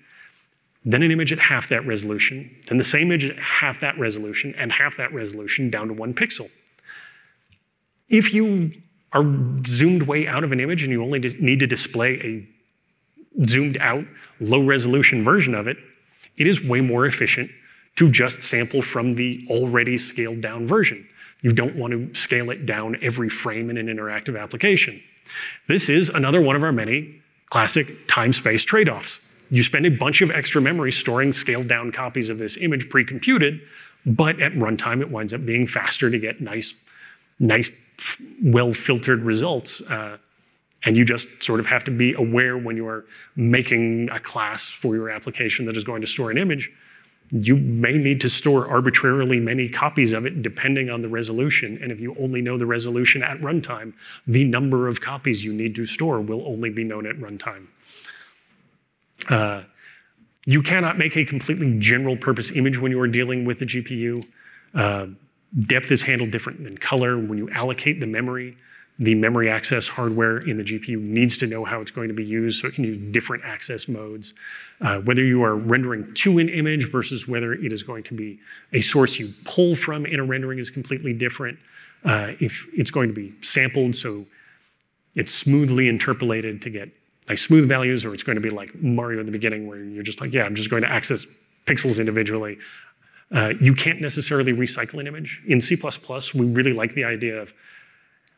then an image at half that resolution, then the same image at half that resolution, and half that resolution down to one pixel. If you are zoomed way out of an image and you only need to display a zoomed out, low resolution version of it, it is way more efficient to just sample from the already scaled down version. You don't want to scale it down every frame in an interactive application. This is another one of our many classic time-space trade-offs. You spend a bunch of extra memory storing scaled down copies of this image pre-computed, but at runtime it winds up being faster to get nice, nice, well-filtered results. Uh, and you just sort of have to be aware when you are making a class for your application that is going to store an image you may need to store arbitrarily many copies of it depending on the resolution. And if you only know the resolution at runtime, the number of copies you need to store will only be known at runtime. Uh, you cannot make a completely general purpose image when you are dealing with the GPU. Uh, depth is handled different than color. When you allocate the memory, the memory access hardware in the GPU needs to know how it's going to be used so it can use different access modes. Uh, whether you are rendering to an image versus whether it is going to be a source you pull from in a rendering is completely different. Uh, if it's going to be sampled, so it's smoothly interpolated to get nice smooth values, or it's going to be like Mario in the beginning where you're just like, yeah, I'm just going to access pixels individually. Uh, you can't necessarily recycle an image. In C++, we really like the idea of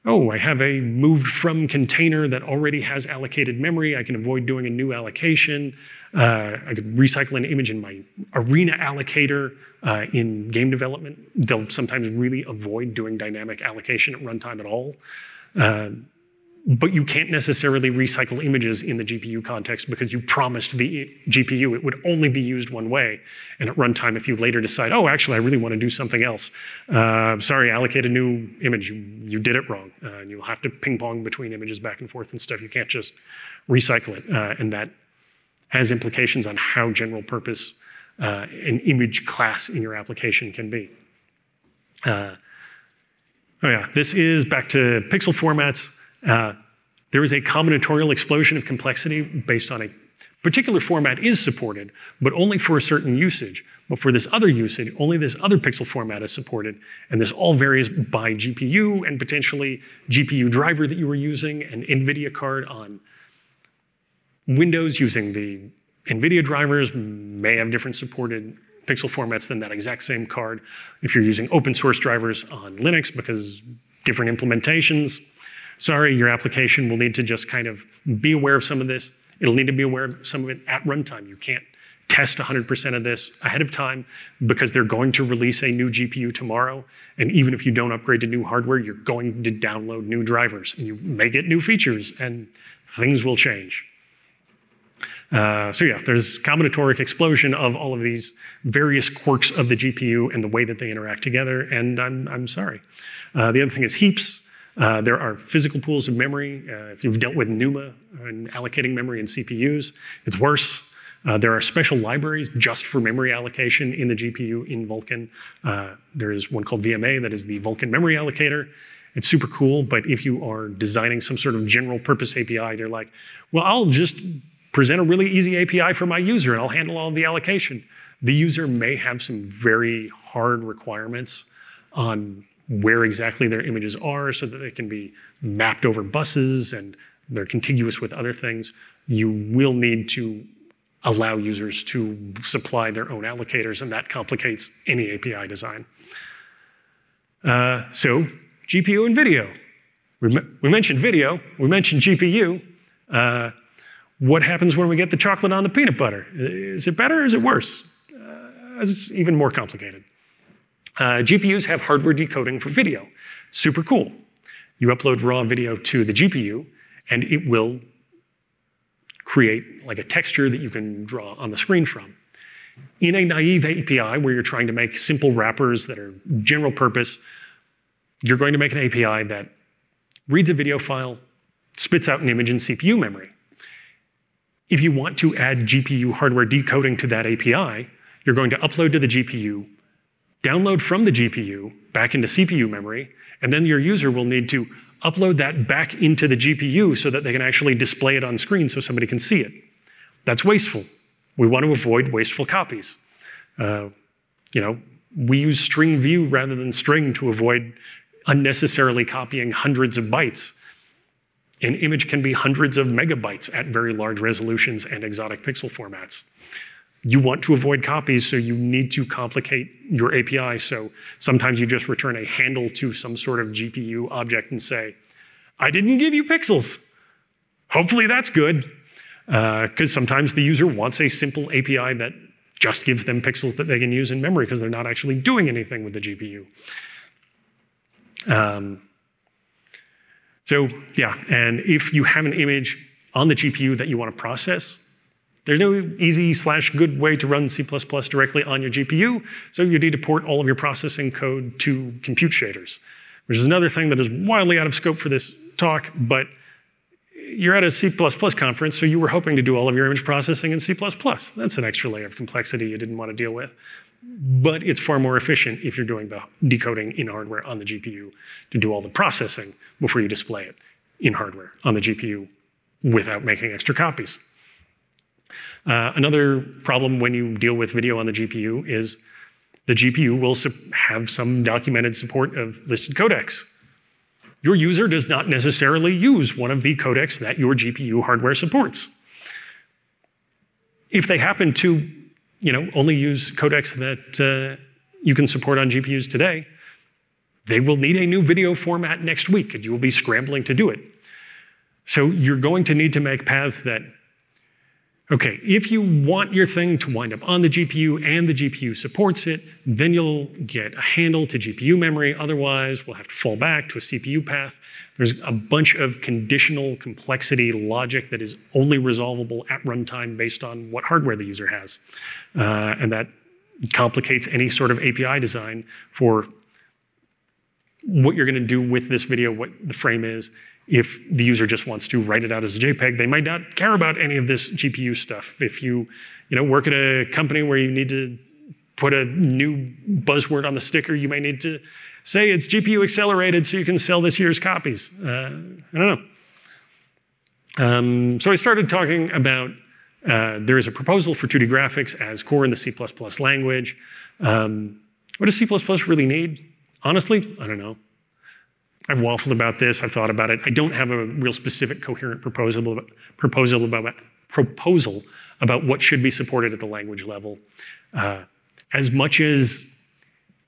oh, I have a moved from container that already has allocated memory. I can avoid doing a new allocation. Uh, I could recycle an image in my arena allocator uh, in game development. They'll sometimes really avoid doing dynamic allocation at runtime at all. Uh, but you can't necessarily recycle images in the GPU context because you promised the GPU it would only be used one way. And at runtime, if you later decide, oh, actually, I really want to do something else, uh, sorry, allocate a new image. You, you did it wrong. Uh, and you'll have to ping pong between images back and forth and stuff. You can't just recycle it. Uh, and that has implications on how general purpose uh, an image class in your application can be. Uh, oh, yeah, this is back to pixel formats. Uh, there is a combinatorial explosion of complexity based on a particular format is supported, but only for a certain usage. But for this other usage, only this other pixel format is supported. And this all varies by GPU and potentially GPU driver that you were using, an NVIDIA card on Windows using the NVIDIA drivers may have different supported pixel formats than that exact same card. If you're using open source drivers on Linux because different implementations, sorry, your application will need to just kind of be aware of some of this. It'll need to be aware of some of it at runtime. You can't test 100% of this ahead of time because they're going to release a new GPU tomorrow. And even if you don't upgrade to new hardware, you're going to download new drivers and you may get new features and things will change. Uh, so yeah, there's combinatoric explosion of all of these various quirks of the GPU and the way that they interact together, and I'm, I'm sorry. Uh, the other thing is heaps. Uh, there are physical pools of memory. Uh, if you've dealt with NUMA and allocating memory in CPUs, it's worse. Uh, there are special libraries just for memory allocation in the GPU in Vulkan. Uh, there is one called VMA that is the Vulkan memory allocator. It's super cool, but if you are designing some sort of general purpose API, they're like, well, I'll just present a really easy API for my user and I'll handle all the allocation. The user may have some very hard requirements on where exactly their images are so that they can be mapped over buses and they're contiguous with other things, you will need to allow users to supply their own allocators, and that complicates any API design. Uh, so, GPU and video. We, we, mentioned video, we mentioned GPU. Uh, what happens when we get the chocolate on the peanut butter? Is it better or is it worse? Uh, it's even more complicated. Uh, GPUs have hardware decoding for video. Super cool. You upload raw video to the GPU, and it will create like a texture that you can draw on the screen from. In a naive API where you're trying to make simple wrappers that are general purpose, you're going to make an API that reads a video file, spits out an image in CPU memory. If you want to add GPU hardware decoding to that API, you're going to upload to the GPU download from the GPU back into CPU memory, and then your user will need to upload that back into the GPU so that they can actually display it on screen so somebody can see it. That's wasteful. We want to avoid wasteful copies. Uh, you know, we use string view rather than string to avoid unnecessarily copying hundreds of bytes. An image can be hundreds of megabytes at very large resolutions and exotic pixel formats. You want to avoid copies, so you need to complicate your API. So sometimes you just return a handle to some sort of GPU object and say, I didn't give you pixels. Hopefully that's good. Because uh, sometimes the user wants a simple API that just gives them pixels that they can use in memory because they're not actually doing anything with the GPU. Um, so yeah, and if you have an image on the GPU that you want to process, there's no easy slash good way to run C++ directly on your GPU, so you need to port all of your processing code to compute shaders, which is another thing that is wildly out of scope for this talk, but you're at a C++ conference, so you were hoping to do all of your image processing in C++. That's an extra layer of complexity you didn't want to deal with. But it's far more efficient if you're doing the decoding in hardware on the GPU to do all the processing before you display it in hardware on the GPU without making extra copies. Uh, another problem when you deal with video on the GPU is the GPU will have some documented support of listed codecs. Your user does not necessarily use one of the codecs that your GPU hardware supports. If they happen to you know, only use codecs that uh, you can support on GPUs today, they will need a new video format next week and you will be scrambling to do it. So you're going to need to make paths that Okay, if you want your thing to wind up on the GPU and the GPU supports it, then you'll get a handle to GPU memory. Otherwise, we'll have to fall back to a CPU path. There's a bunch of conditional complexity logic that is only resolvable at runtime based on what hardware the user has. Uh, and that complicates any sort of API design for what you're going to do with this video, what the frame is, if the user just wants to write it out as a JPEG, they might not care about any of this GPU stuff. If you, you know, work at a company where you need to put a new buzzword on the sticker, you may need to say it's GPU accelerated so you can sell this year's copies. Uh, I don't know. Um, so I started talking about uh, there is a proposal for 2D graphics as core in the C++ language. Um, what does C++ really need? Honestly, I don't know. I've waffled about this, I've thought about it. I don't have a real specific coherent proposal about, proposal about, proposal about what should be supported at the language level. Uh, as much as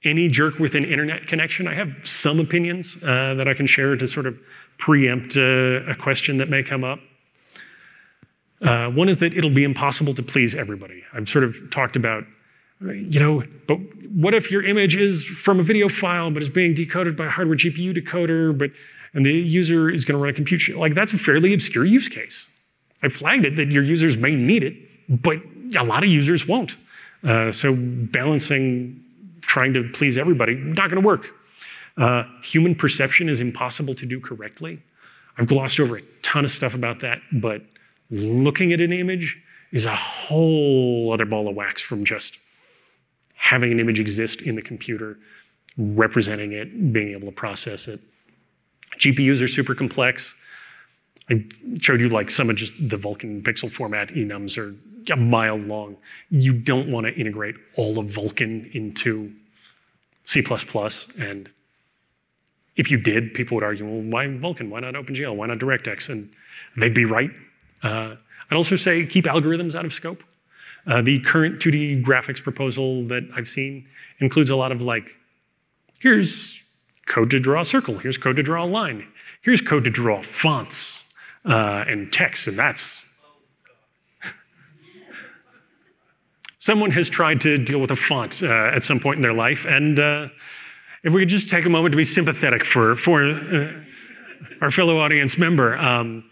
any jerk with an internet connection, I have some opinions uh, that I can share to sort of preempt uh, a question that may come up. Uh, one is that it'll be impossible to please everybody. I've sort of talked about you know, but what if your image is from a video file, but is being decoded by a hardware GPU decoder, but and the user is going to run a compute? Like that's a fairly obscure use case. I flagged it that your users may need it, but a lot of users won't. Uh, so balancing, trying to please everybody, not going to work. Uh, human perception is impossible to do correctly. I've glossed over a ton of stuff about that, but looking at an image is a whole other ball of wax from just having an image exist in the computer, representing it, being able to process it. GPUs are super complex. I showed you like some of just the Vulkan pixel format enums are a mile long. You don't want to integrate all of Vulkan into C++. And if you did, people would argue, well, why Vulkan? Why not OpenGL? Why not DirectX? And they'd be right. Uh, I'd also say keep algorithms out of scope. Uh, the current 2D graphics proposal that I've seen includes a lot of like, here's code to draw a circle, here's code to draw a line, here's code to draw fonts uh, and text, and that's. <laughs> Someone has tried to deal with a font uh, at some point in their life, and uh, if we could just take a moment to be sympathetic for, for uh, our fellow audience member. Um,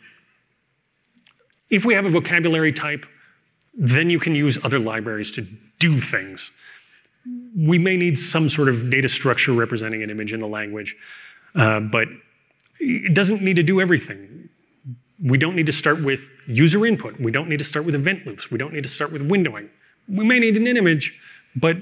if we have a vocabulary type then you can use other libraries to do things. We may need some sort of data structure representing an image in the language, uh, but it doesn't need to do everything. We don't need to start with user input. We don't need to start with event loops. We don't need to start with windowing. We may need an image, but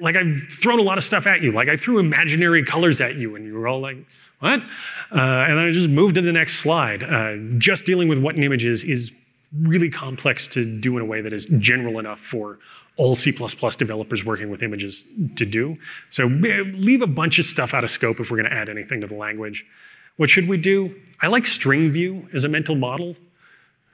like I've thrown a lot of stuff at you. Like I threw imaginary colors at you, and you were all like, "What?" Uh, and then I just moved to the next slide. Uh, just dealing with what an image is is really complex to do in a way that is general enough for all C++ developers working with images to do. So eh, leave a bunch of stuff out of scope if we're going to add anything to the language. What should we do? I like string view as a mental model.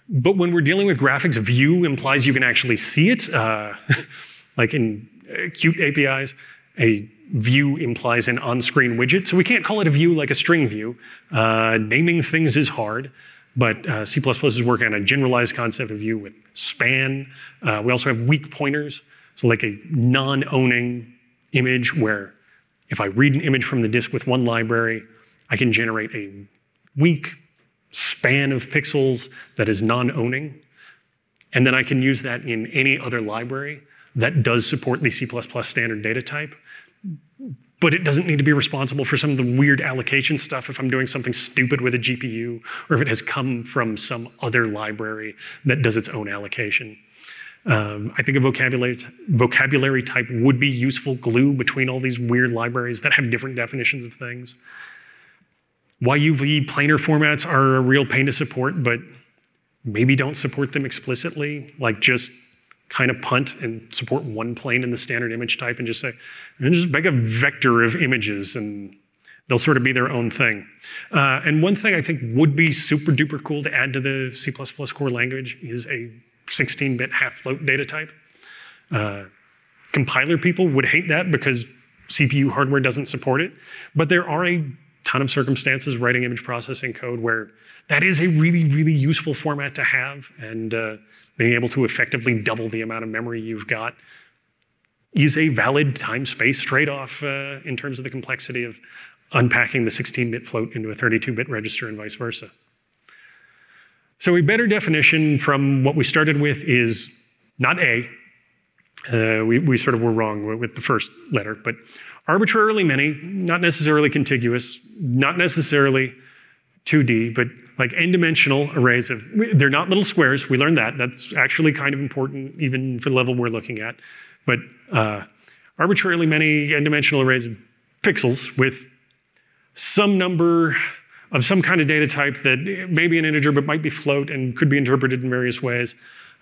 But when we're dealing with graphics, view implies you can actually see it. Uh, <laughs> like in uh, Qt APIs, a view implies an on-screen widget. So we can't call it a view like a string view. Uh, naming things is hard. But uh, C++ is working on a generalized concept of view with span. Uh, we also have weak pointers, so like a non-owning image where if I read an image from the disk with one library, I can generate a weak span of pixels that is non-owning. And then I can use that in any other library that does support the C++ standard data type but it doesn't need to be responsible for some of the weird allocation stuff if I'm doing something stupid with a GPU or if it has come from some other library that does its own allocation. Um, I think a vocabulary, vocabulary type would be useful glue between all these weird libraries that have different definitions of things. YUV planar formats are a real pain to support, but maybe don't support them explicitly, like just kind of punt and support one plane in the standard image type and just say, and just make a vector of images and they'll sort of be their own thing. Uh, and one thing I think would be super duper cool to add to the C++ core language is a 16-bit half float data type. Uh, compiler people would hate that because CPU hardware doesn't support it, but there are a ton of circumstances writing image processing code where that is a really, really useful format to have. And uh, being able to effectively double the amount of memory you've got is a valid time-space trade-off uh, in terms of the complexity of unpacking the 16-bit float into a 32-bit register and vice versa. So a better definition from what we started with is not A. Uh, we, we sort of were wrong with the first letter, but arbitrarily many, not necessarily contiguous, not necessarily 2D, but like n-dimensional arrays of, they're not little squares, we learned that. That's actually kind of important even for the level we're looking at. But uh, arbitrarily many n-dimensional arrays of pixels with some number of some kind of data type that may be an integer but might be float and could be interpreted in various ways.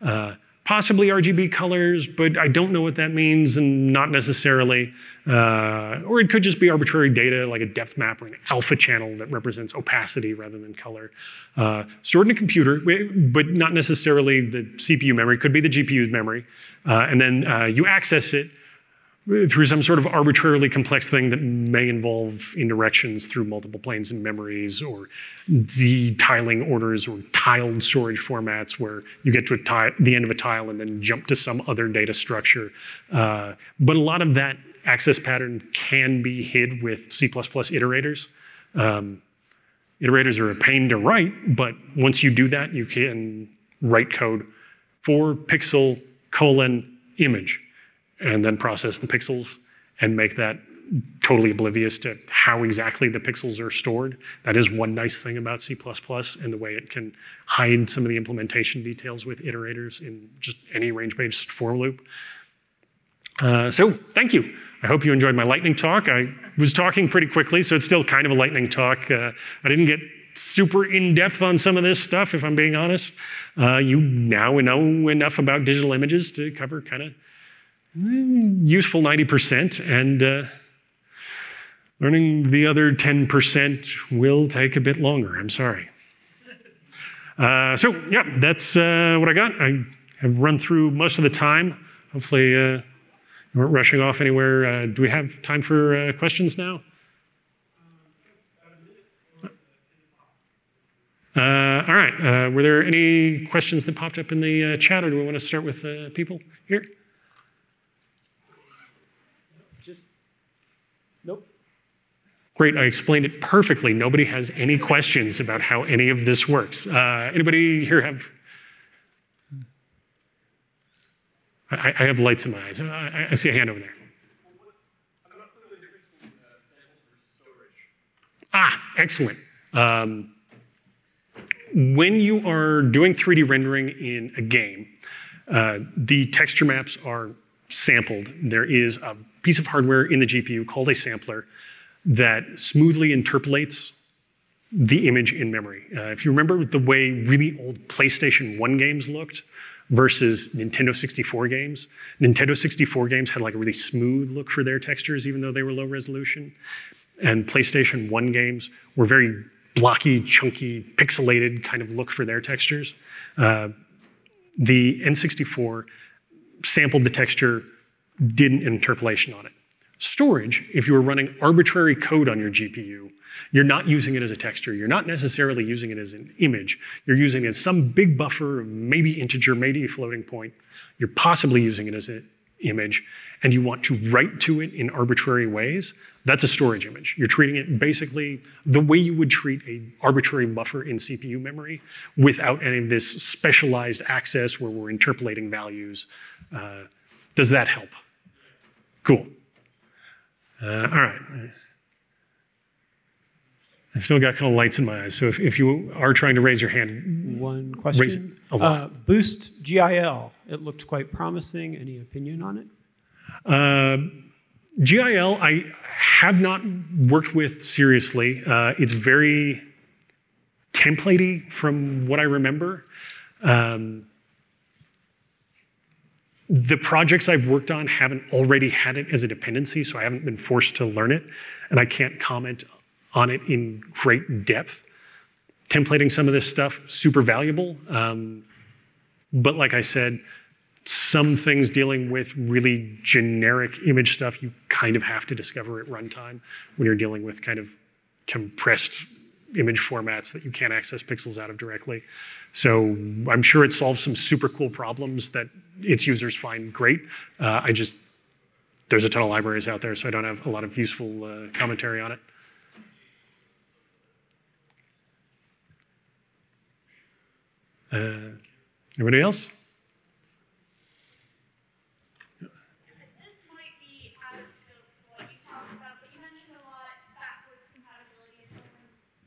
Uh, possibly RGB colors, but I don't know what that means and not necessarily. Uh, or it could just be arbitrary data like a depth map or an alpha channel that represents opacity rather than color. Uh, stored in a computer, but not necessarily the CPU memory, could be the GPU's memory. Uh, and then uh, you access it through some sort of arbitrarily complex thing that may involve indirections through multiple planes and memories or Z tiling orders or tiled storage formats where you get to the end of a tile and then jump to some other data structure. Uh, but a lot of that access pattern can be hid with C++ iterators. Um, iterators are a pain to write, but once you do that, you can write code for pixel colon image and then process the pixels and make that totally oblivious to how exactly the pixels are stored. That is one nice thing about C++ and the way it can hide some of the implementation details with iterators in just any range-based for loop. Uh, so thank you. I hope you enjoyed my lightning talk. I was talking pretty quickly, so it's still kind of a lightning talk. Uh, I didn't get super in-depth on some of this stuff, if I'm being honest. Uh, you now know enough about digital images to cover kind of useful 90%, and uh, learning the other 10% will take a bit longer. I'm sorry. Uh, so, yeah, that's uh, what I got. I have run through most of the time. Hopefully, uh, you weren't rushing off anywhere. Uh, do we have time for uh, questions now? all right. were there any questions that popped up in the chat, or do we want to start with people here? Nope. Great, I explained it perfectly. Nobody has any questions about how any of this works. Uh, anybody here have? I, I, have lights in my eyes. I, I see a hand over there. Ah, excellent. Um, when you are doing 3D rendering in a game, uh, the texture maps are sampled. There is a piece of hardware in the GPU called a sampler that smoothly interpolates the image in memory. Uh, if you remember the way really old PlayStation 1 games looked versus Nintendo 64 games, Nintendo 64 games had like a really smooth look for their textures, even though they were low resolution. And PlayStation 1 games were very blocky, chunky, pixelated kind of look for their textures. Uh, the N64 sampled the texture, did an interpolation on it. Storage, if you were running arbitrary code on your GPU, you're not using it as a texture. You're not necessarily using it as an image. You're using it as some big buffer, maybe integer, maybe floating point. You're possibly using it as an image, and you want to write to it in arbitrary ways. That's a storage image. You're treating it basically the way you would treat a arbitrary buffer in CPU memory without any of this specialized access where we're interpolating values. Uh, does that help? Cool. Uh, all right. I've still got kind of lights in my eyes. So if, if you are trying to raise your hand, One raise question. Uh, Boost GIL, it looked quite promising. Any opinion on it? Uh, GIL, I have not worked with seriously. Uh, it's very templatey from what I remember. Um, the projects I've worked on haven't already had it as a dependency, so I haven't been forced to learn it, and I can't comment on it in great depth. Templating some of this stuff, super valuable. Um, but like I said, some things dealing with really generic image stuff, you kind of have to discover at runtime when you're dealing with kind of compressed image formats that you can't access pixels out of directly. So I'm sure it solves some super cool problems that its users find great. Uh, I just, there's a ton of libraries out there, so I don't have a lot of useful uh, commentary on it. Uh, anybody else? This might be out of scope for what you talked about, but you mentioned a lot backwards compatibility and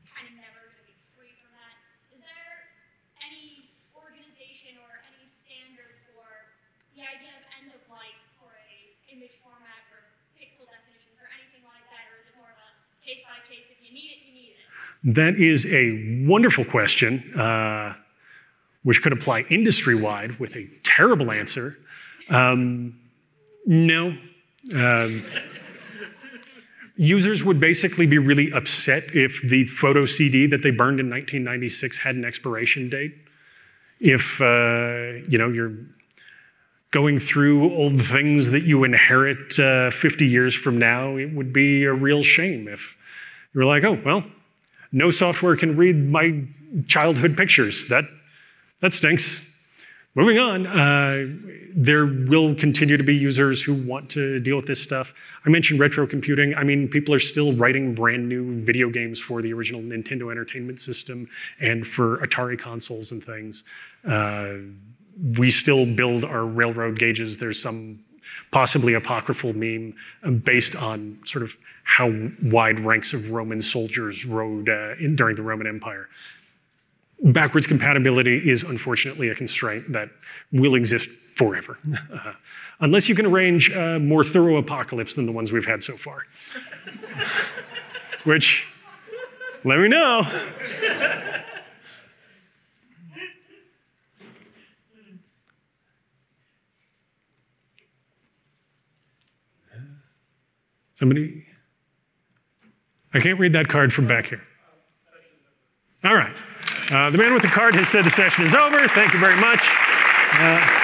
kind of never going to be free from that. Is there any organization or any standard for the idea of end of life for a image format for pixel definition for anything like that, or is it more of a case? If you need it, you need it. That is a wonderful question, uh, which could apply industry wide with a terrible answer. Um, no. Um, users would basically be really upset if the photo CD that they burned in 1996 had an expiration date. If uh, you know you're going through old things that you inherit uh, 50 years from now, it would be a real shame if you were like, oh well, no software can read my childhood pictures. That that stinks. Moving on, uh, there will continue to be users who want to deal with this stuff. I mentioned retro computing. I mean, people are still writing brand new video games for the original Nintendo Entertainment System and for Atari consoles and things. Uh, we still build our railroad gauges. There's some possibly apocryphal meme um, based on sort of how wide ranks of Roman soldiers rode uh, in, during the Roman Empire backwards compatibility is unfortunately a constraint that will exist forever, <laughs> uh, unless you can arrange a more thorough apocalypse than the ones we've had so far. <laughs> Which, let me know. <laughs> Somebody, I can't read that card from back here. All right. Uh, the man with the card has said the session is over. Thank you very much. Uh,